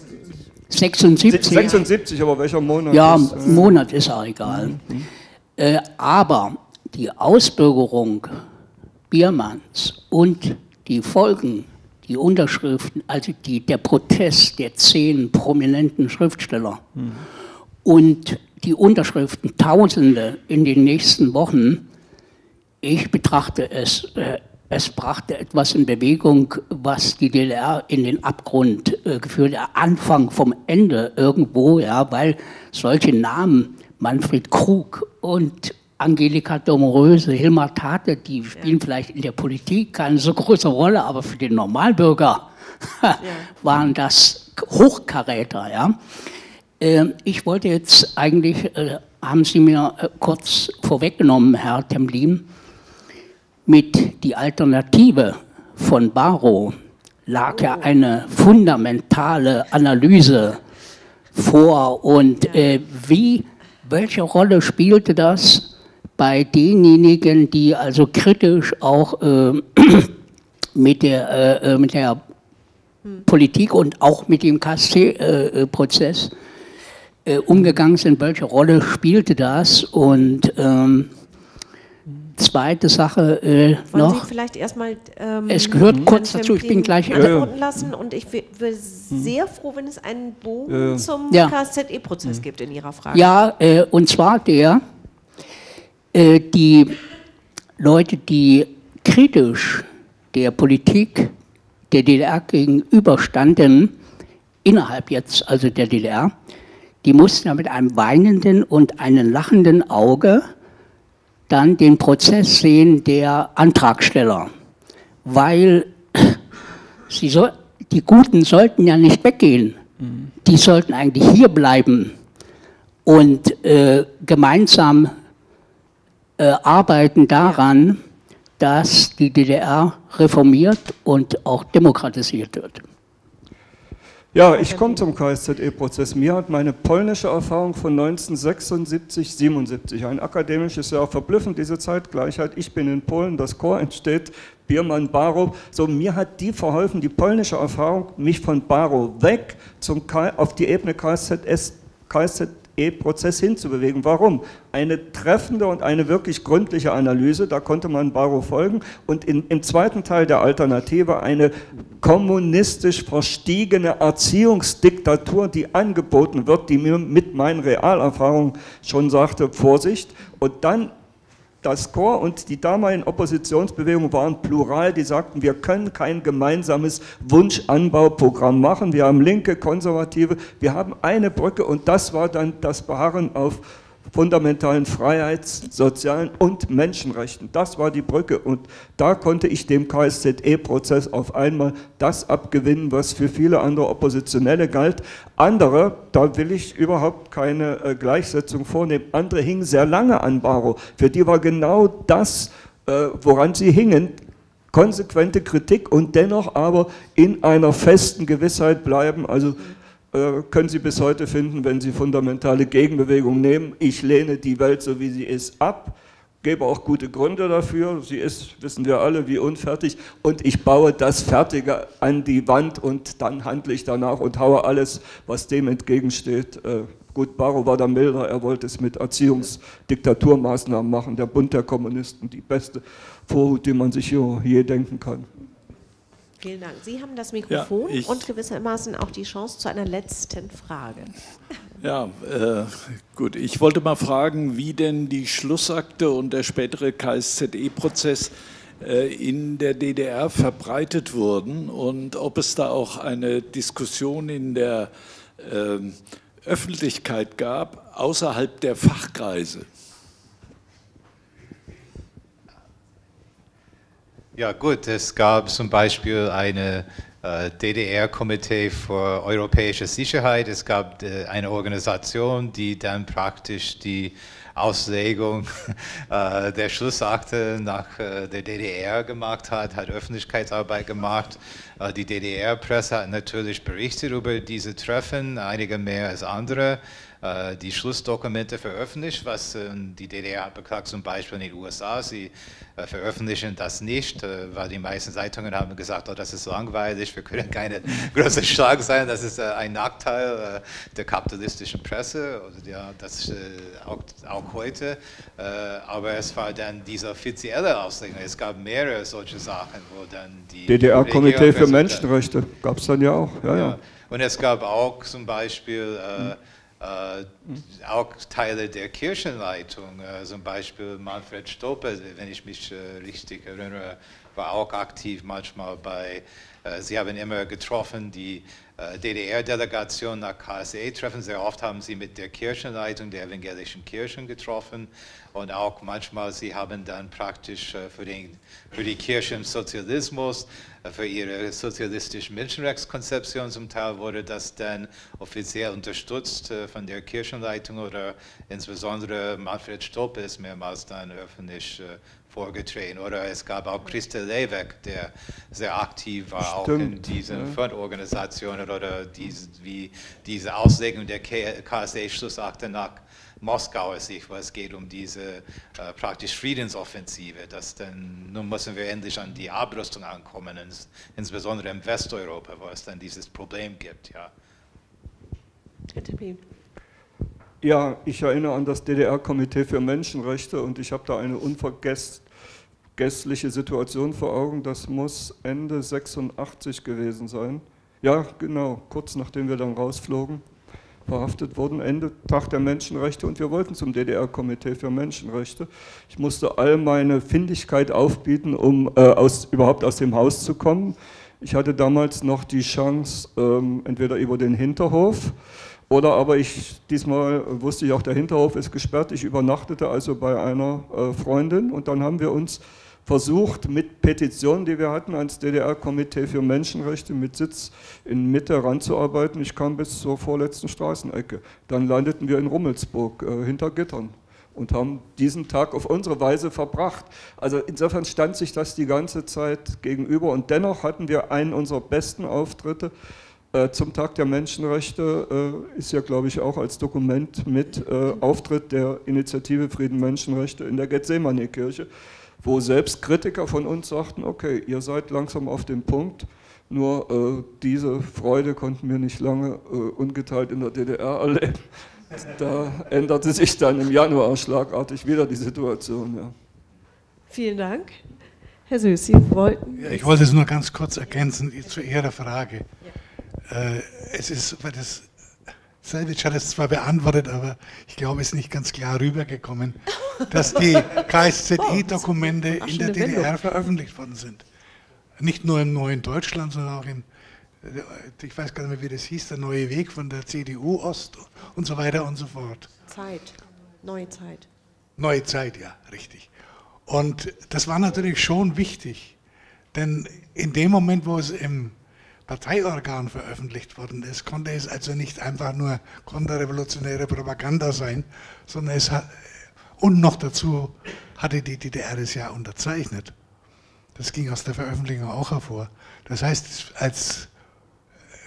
Speaker 8: 76.
Speaker 5: 76, aber welcher Monat?
Speaker 8: Ja,
Speaker 5: ist, äh,
Speaker 8: Monat ist auch egal. Äh, aber die Ausbürgerung Biermanns und die Folgen, die Unterschriften, also die, der Protest der zehn prominenten Schriftsteller und die Unterschriften, Tausende in den nächsten Wochen, ich betrachte es, äh, es brachte etwas in Bewegung, was die DDR in den Abgrund äh, geführt hat, Anfang vom Ende irgendwo, ja, weil solche Namen, Manfred Krug und Angelika Domröse, Hilmar Tate, die spielen vielleicht in der Politik keine so große Rolle, aber für den Normalbürger waren das Hochkaräter, ja. Ähm, Ich wollte jetzt eigentlich, äh, haben Sie mir äh, kurz vorweggenommen, Herr Temlin, mit die Alternative von Barrow lag ja eine fundamentale Analyse vor und äh, wie, welche Rolle spielte das bei denjenigen, die also kritisch auch äh, mit der, äh, äh, mit der Politik und auch mit dem KSC-Prozess äh, umgegangen sind, welche Rolle spielte das? Und ähm, zweite Sache äh,
Speaker 3: Wollen
Speaker 8: noch.
Speaker 3: Sie vielleicht erstmal ähm,
Speaker 8: Es gehört kurz dazu, ich bin gleich-
Speaker 5: Ja, ja.
Speaker 3: antworten lassen und ich wäre sehr froh, wenn es einen Bogen
Speaker 5: Ja, ja.
Speaker 3: zum
Speaker 8: Ja.
Speaker 3: KSZE-Prozess gibt in Ihrer Frage.
Speaker 8: Ja, äh, und zwar der, äh, die Leute, die kritisch der Politik der DDR gegenüberstanden, innerhalb jetzt also der DDR, die mussten ja mit einem weinenden und einem lachenden Auge dann den Prozess sehen der Antragsteller, weil sie soll, die Guten sollten ja nicht weggehen, die sollten eigentlich hier bleiben und äh, gemeinsam äh, arbeiten daran, dass die DDR reformiert und auch demokratisiert wird.
Speaker 5: Ja, ich komme zum KSZE-Prozess. Mir hat meine polnische Erfahrung von 1976, 77, ein akademisches Jahr, verblüffend diese Zeitgleichheit. Ich bin in Polen, das Chor entsteht, Biermann, Barrow. So, mir hat die verholfen, die polnische Erfahrung, mich von Barrow weg zum K auf die Ebene KSZS, KSZE-Prozess hinzubewegen. Warum? Eine treffende und eine wirklich gründliche Analyse, da konnte man Barrow folgen. Und in, im zweiten Teil der Alternative eine kommunistisch verstiegene Erziehungsdiktatur, die angeboten wird, die mir mit meinen Realerfahrungen schon sagte, Vorsicht. Und dann das Chor und die damaligen Oppositionsbewegungen waren plural, die sagten, wir können kein gemeinsames Wunschanbauprogramm machen. Wir haben Linke, Konservative, wir haben eine Brücke und das war dann das Beharren auf fundamentalen Freiheits-, sozialen und Menschenrechten. Das war die Brücke und da konnte ich dem KSZE-Prozess auf einmal das abgewinnen, was für viele andere Oppositionelle galt. Andere, da will ich überhaupt keine äh, Gleichsetzung vornehmen, andere hingen sehr lange an Barrow. Für die war genau das, äh, woran sie hingen, konsequente Kritik und dennoch aber in einer festen Gewissheit bleiben. Also können Sie bis heute finden, wenn Sie fundamentale Gegenbewegung nehmen. Ich lehne die Welt so wie sie ist ab, gebe auch gute Gründe dafür. Sie ist, wissen wir alle, wie unfertig. Und ich baue das Fertige an die Wand und dann handle ich danach und haue alles, was dem entgegensteht. Äh, Gut, Barrow war da milder, er wollte es mit Erziehungsdiktaturmaßnahmen machen. Der Bund der Kommunisten, die beste Vorhut, die man sich je denken kann.
Speaker 3: Vielen Dank. Sie haben das Mikrofon
Speaker 9: ich-
Speaker 3: und gewissermaßen auch die Chance zu einer letzten Frage.
Speaker 9: Ja, äh, gut. Ich wollte mal fragen, wie denn die Schlussakte und der spätere KSZE-Prozess äh, in der DDR verbreitet wurden und ob es da auch eine Diskussion in der ähm, Öffentlichkeit gab, außerhalb der Fachkreise.
Speaker 2: Ja gut, es gab zum Beispiel eine äh, DDR-Komitee für europäische Sicherheit. Es gab äh, eine Organisation, die dann praktisch die Auslegung äh, der Schlussakte nach äh, der DDR gemacht hat, hat Öffentlichkeitsarbeit gemacht. Äh, die DDR-Presse hat natürlich berichtet über diese Treffen, einige mehr als andere. Äh, die Schlussdokumente veröffentlicht, was äh, die DDR hat beklagt, zum Beispiel in den USA, sie äh, veröffentlichen das nicht, weil die meisten Zeitungen haben gesagt, oh, das ist langweilig, wir können keine große Schlag sein, das ist ein Nachteil der kapitalistischen Presse, ja, das auch, auch heute, aber es war dann diese offizielle Auslegung, es gab mehrere solche Sachen, wo dann die
Speaker 5: DDR-Komitee für Menschenrechte gab es dann ja auch, ja, ja.
Speaker 2: Und es gab auch zum Beispiel äh, äh, auch Teile der Kirchenleitung, äh, zum Beispiel Manfred Stolpe, wenn ich mich äh, richtig erinnere, war auch aktiv manchmal bei, äh, sie haben immer getroffen, die äh, DDR-Delegation nach KSE treffen, sehr oft haben sie mit der Kirchenleitung der evangelischen Kirchen getroffen. Und auch manchmal, sie haben dann praktisch äh, für, den, für die Kirchen Sozialismus für ihre sozialistische Menschenrechtskonzeption. Zum Teil wurde das dann offiziell unterstützt äh, von der Kirchenleitung oder insbesondere Manfred Stolpe ist mehrmals dann öffentlich äh, vorgetreten. Oder es gab auch Christa Lewek, der sehr aktiv war, Stimmt, auch in diesen ja. Frontorganisationen oder diese, wie diese Auslegung der KSE-Schlussakte nach Moskauer Sicht, weil es geht um diese äh, praktisch Friedensoffensive, dass dann, nun müssen wir endlich an die Abrüstung ankommen, ins, insbesondere in Westeuropa, wo es dann dieses Problem gibt. Ja.
Speaker 5: Ja, ich erinnere an das DDR-Komitee für Menschenrechte und ich habe da eine unvergessliche Situation vor Augen. Das muss Ende 86 gewesen sein. Ja, genau, kurz nachdem wir dann rausflogen verhaftet wurden, Ende Tag der Menschenrechte und wir wollten zum DDR-Komitee für Menschenrechte. Ich musste all meine Findigkeit aufbieten, um äh, aus, überhaupt aus dem Haus zu kommen. Ich hatte damals noch die Chance, ähm, entweder über den Hinterhof oder aber ich, diesmal wusste ich auch, der Hinterhof ist gesperrt. Ich übernachtete also bei einer äh, Freundin und dann haben wir uns versucht, mit Petitionen, die wir hatten als DDR-Komitee für Menschenrechte mit Sitz in Mitte ranzuarbeiten. Ich kam bis zur vorletzten Straßenecke. Dann landeten wir in Rummelsburg äh, hinter Gittern und haben diesen Tag auf unsere Weise verbracht. Also insofern stand sich das die ganze Zeit gegenüber und dennoch hatten wir einen unserer besten Auftritte äh, zum Tag der Menschenrechte, äh, ist ja glaube ich auch als Dokument mit äh, Auftritt der Initiative Frieden Menschenrechte in der Gethsemane-Kirche wo selbst Kritiker von uns sagten, okay, ihr seid langsam auf dem Punkt, nur äh, diese Freude konnten wir nicht lange äh, ungeteilt in der DDR erleben. Da änderte sich dann im Januar schlagartig wieder die Situation. Ja.
Speaker 3: Vielen Dank. Herr Süß, Sie wollten.
Speaker 4: Ja, ich wollte es nur ganz kurz ergänzen zu Ihrer Frage. Ja. Äh, es ist, weil das Selvic hat es zwar beantwortet, aber ich glaube, es ist nicht ganz klar rübergekommen, dass die KSZE-Dokumente oh, in der DDR Wendung. veröffentlicht worden sind. Nicht nur im neuen Deutschland, sondern auch in, ich weiß gar nicht mehr, wie das hieß, der neue Weg von der CDU Ost und so weiter und so fort.
Speaker 3: Zeit, neue Zeit.
Speaker 4: Neue Zeit, ja, richtig. Und das war natürlich schon wichtig, denn in dem Moment, wo es im Parteiorgan veröffentlicht worden ist, konnte es also nicht einfach nur konterrevolutionäre Propaganda sein, sondern es hat, und noch dazu hatte die DDR es ja unterzeichnet. Das ging aus der Veröffentlichung auch hervor. Das heißt, als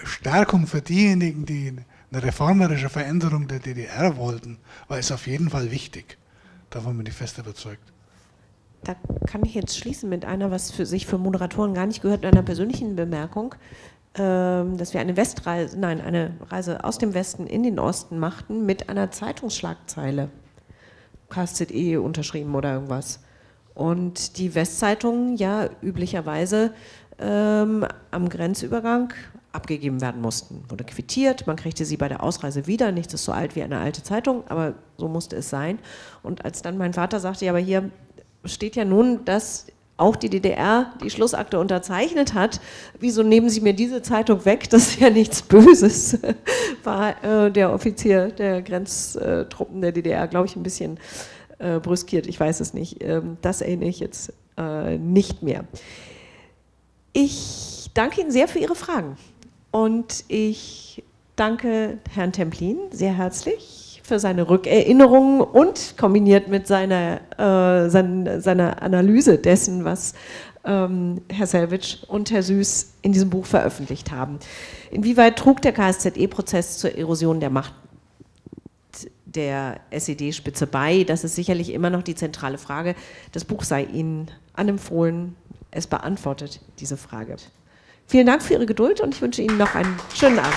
Speaker 4: Stärkung für diejenigen, die eine reformerische Veränderung der DDR wollten, war es auf jeden Fall wichtig. Davon bin ich fest überzeugt.
Speaker 3: Da kann ich jetzt schließen mit einer, was für sich für Moderatoren gar nicht gehört, einer persönlichen Bemerkung, ähm, dass wir eine Westreise, nein, eine Reise aus dem Westen in den Osten machten mit einer Zeitungsschlagzeile. KSZE unterschrieben oder irgendwas. Und die Westzeitungen ja üblicherweise ähm, am Grenzübergang abgegeben werden mussten. Wurde quittiert, man kriegte sie bei der Ausreise wieder, nichts ist so alt wie eine alte Zeitung, aber so musste es sein. Und als dann mein Vater sagte, ja, aber hier steht ja nun, dass auch die DDR die Schlussakte unterzeichnet hat, wieso nehmen Sie mir diese Zeitung weg? Das ist ja nichts Böses, war äh, der Offizier der Grenztruppen der DDR, glaube ich, ein bisschen äh, brüskiert. Ich weiß es nicht. Ähm, das erinnere ich jetzt äh, nicht mehr. Ich danke Ihnen sehr für Ihre Fragen und ich danke Herrn Templin sehr herzlich für seine Rückerinnerungen und kombiniert mit seiner, äh, sein, seiner Analyse dessen, was ähm, Herr Selwitsch und Herr Süß in diesem Buch veröffentlicht haben. Inwieweit trug der KSZE-Prozess zur Erosion der Macht der SED-Spitze bei. Das ist sicherlich immer noch die zentrale Frage. Das Buch sei Ihnen anempfohlen. Es beantwortet diese Frage. Vielen Dank für Ihre Geduld und ich wünsche Ihnen noch einen schönen Abend.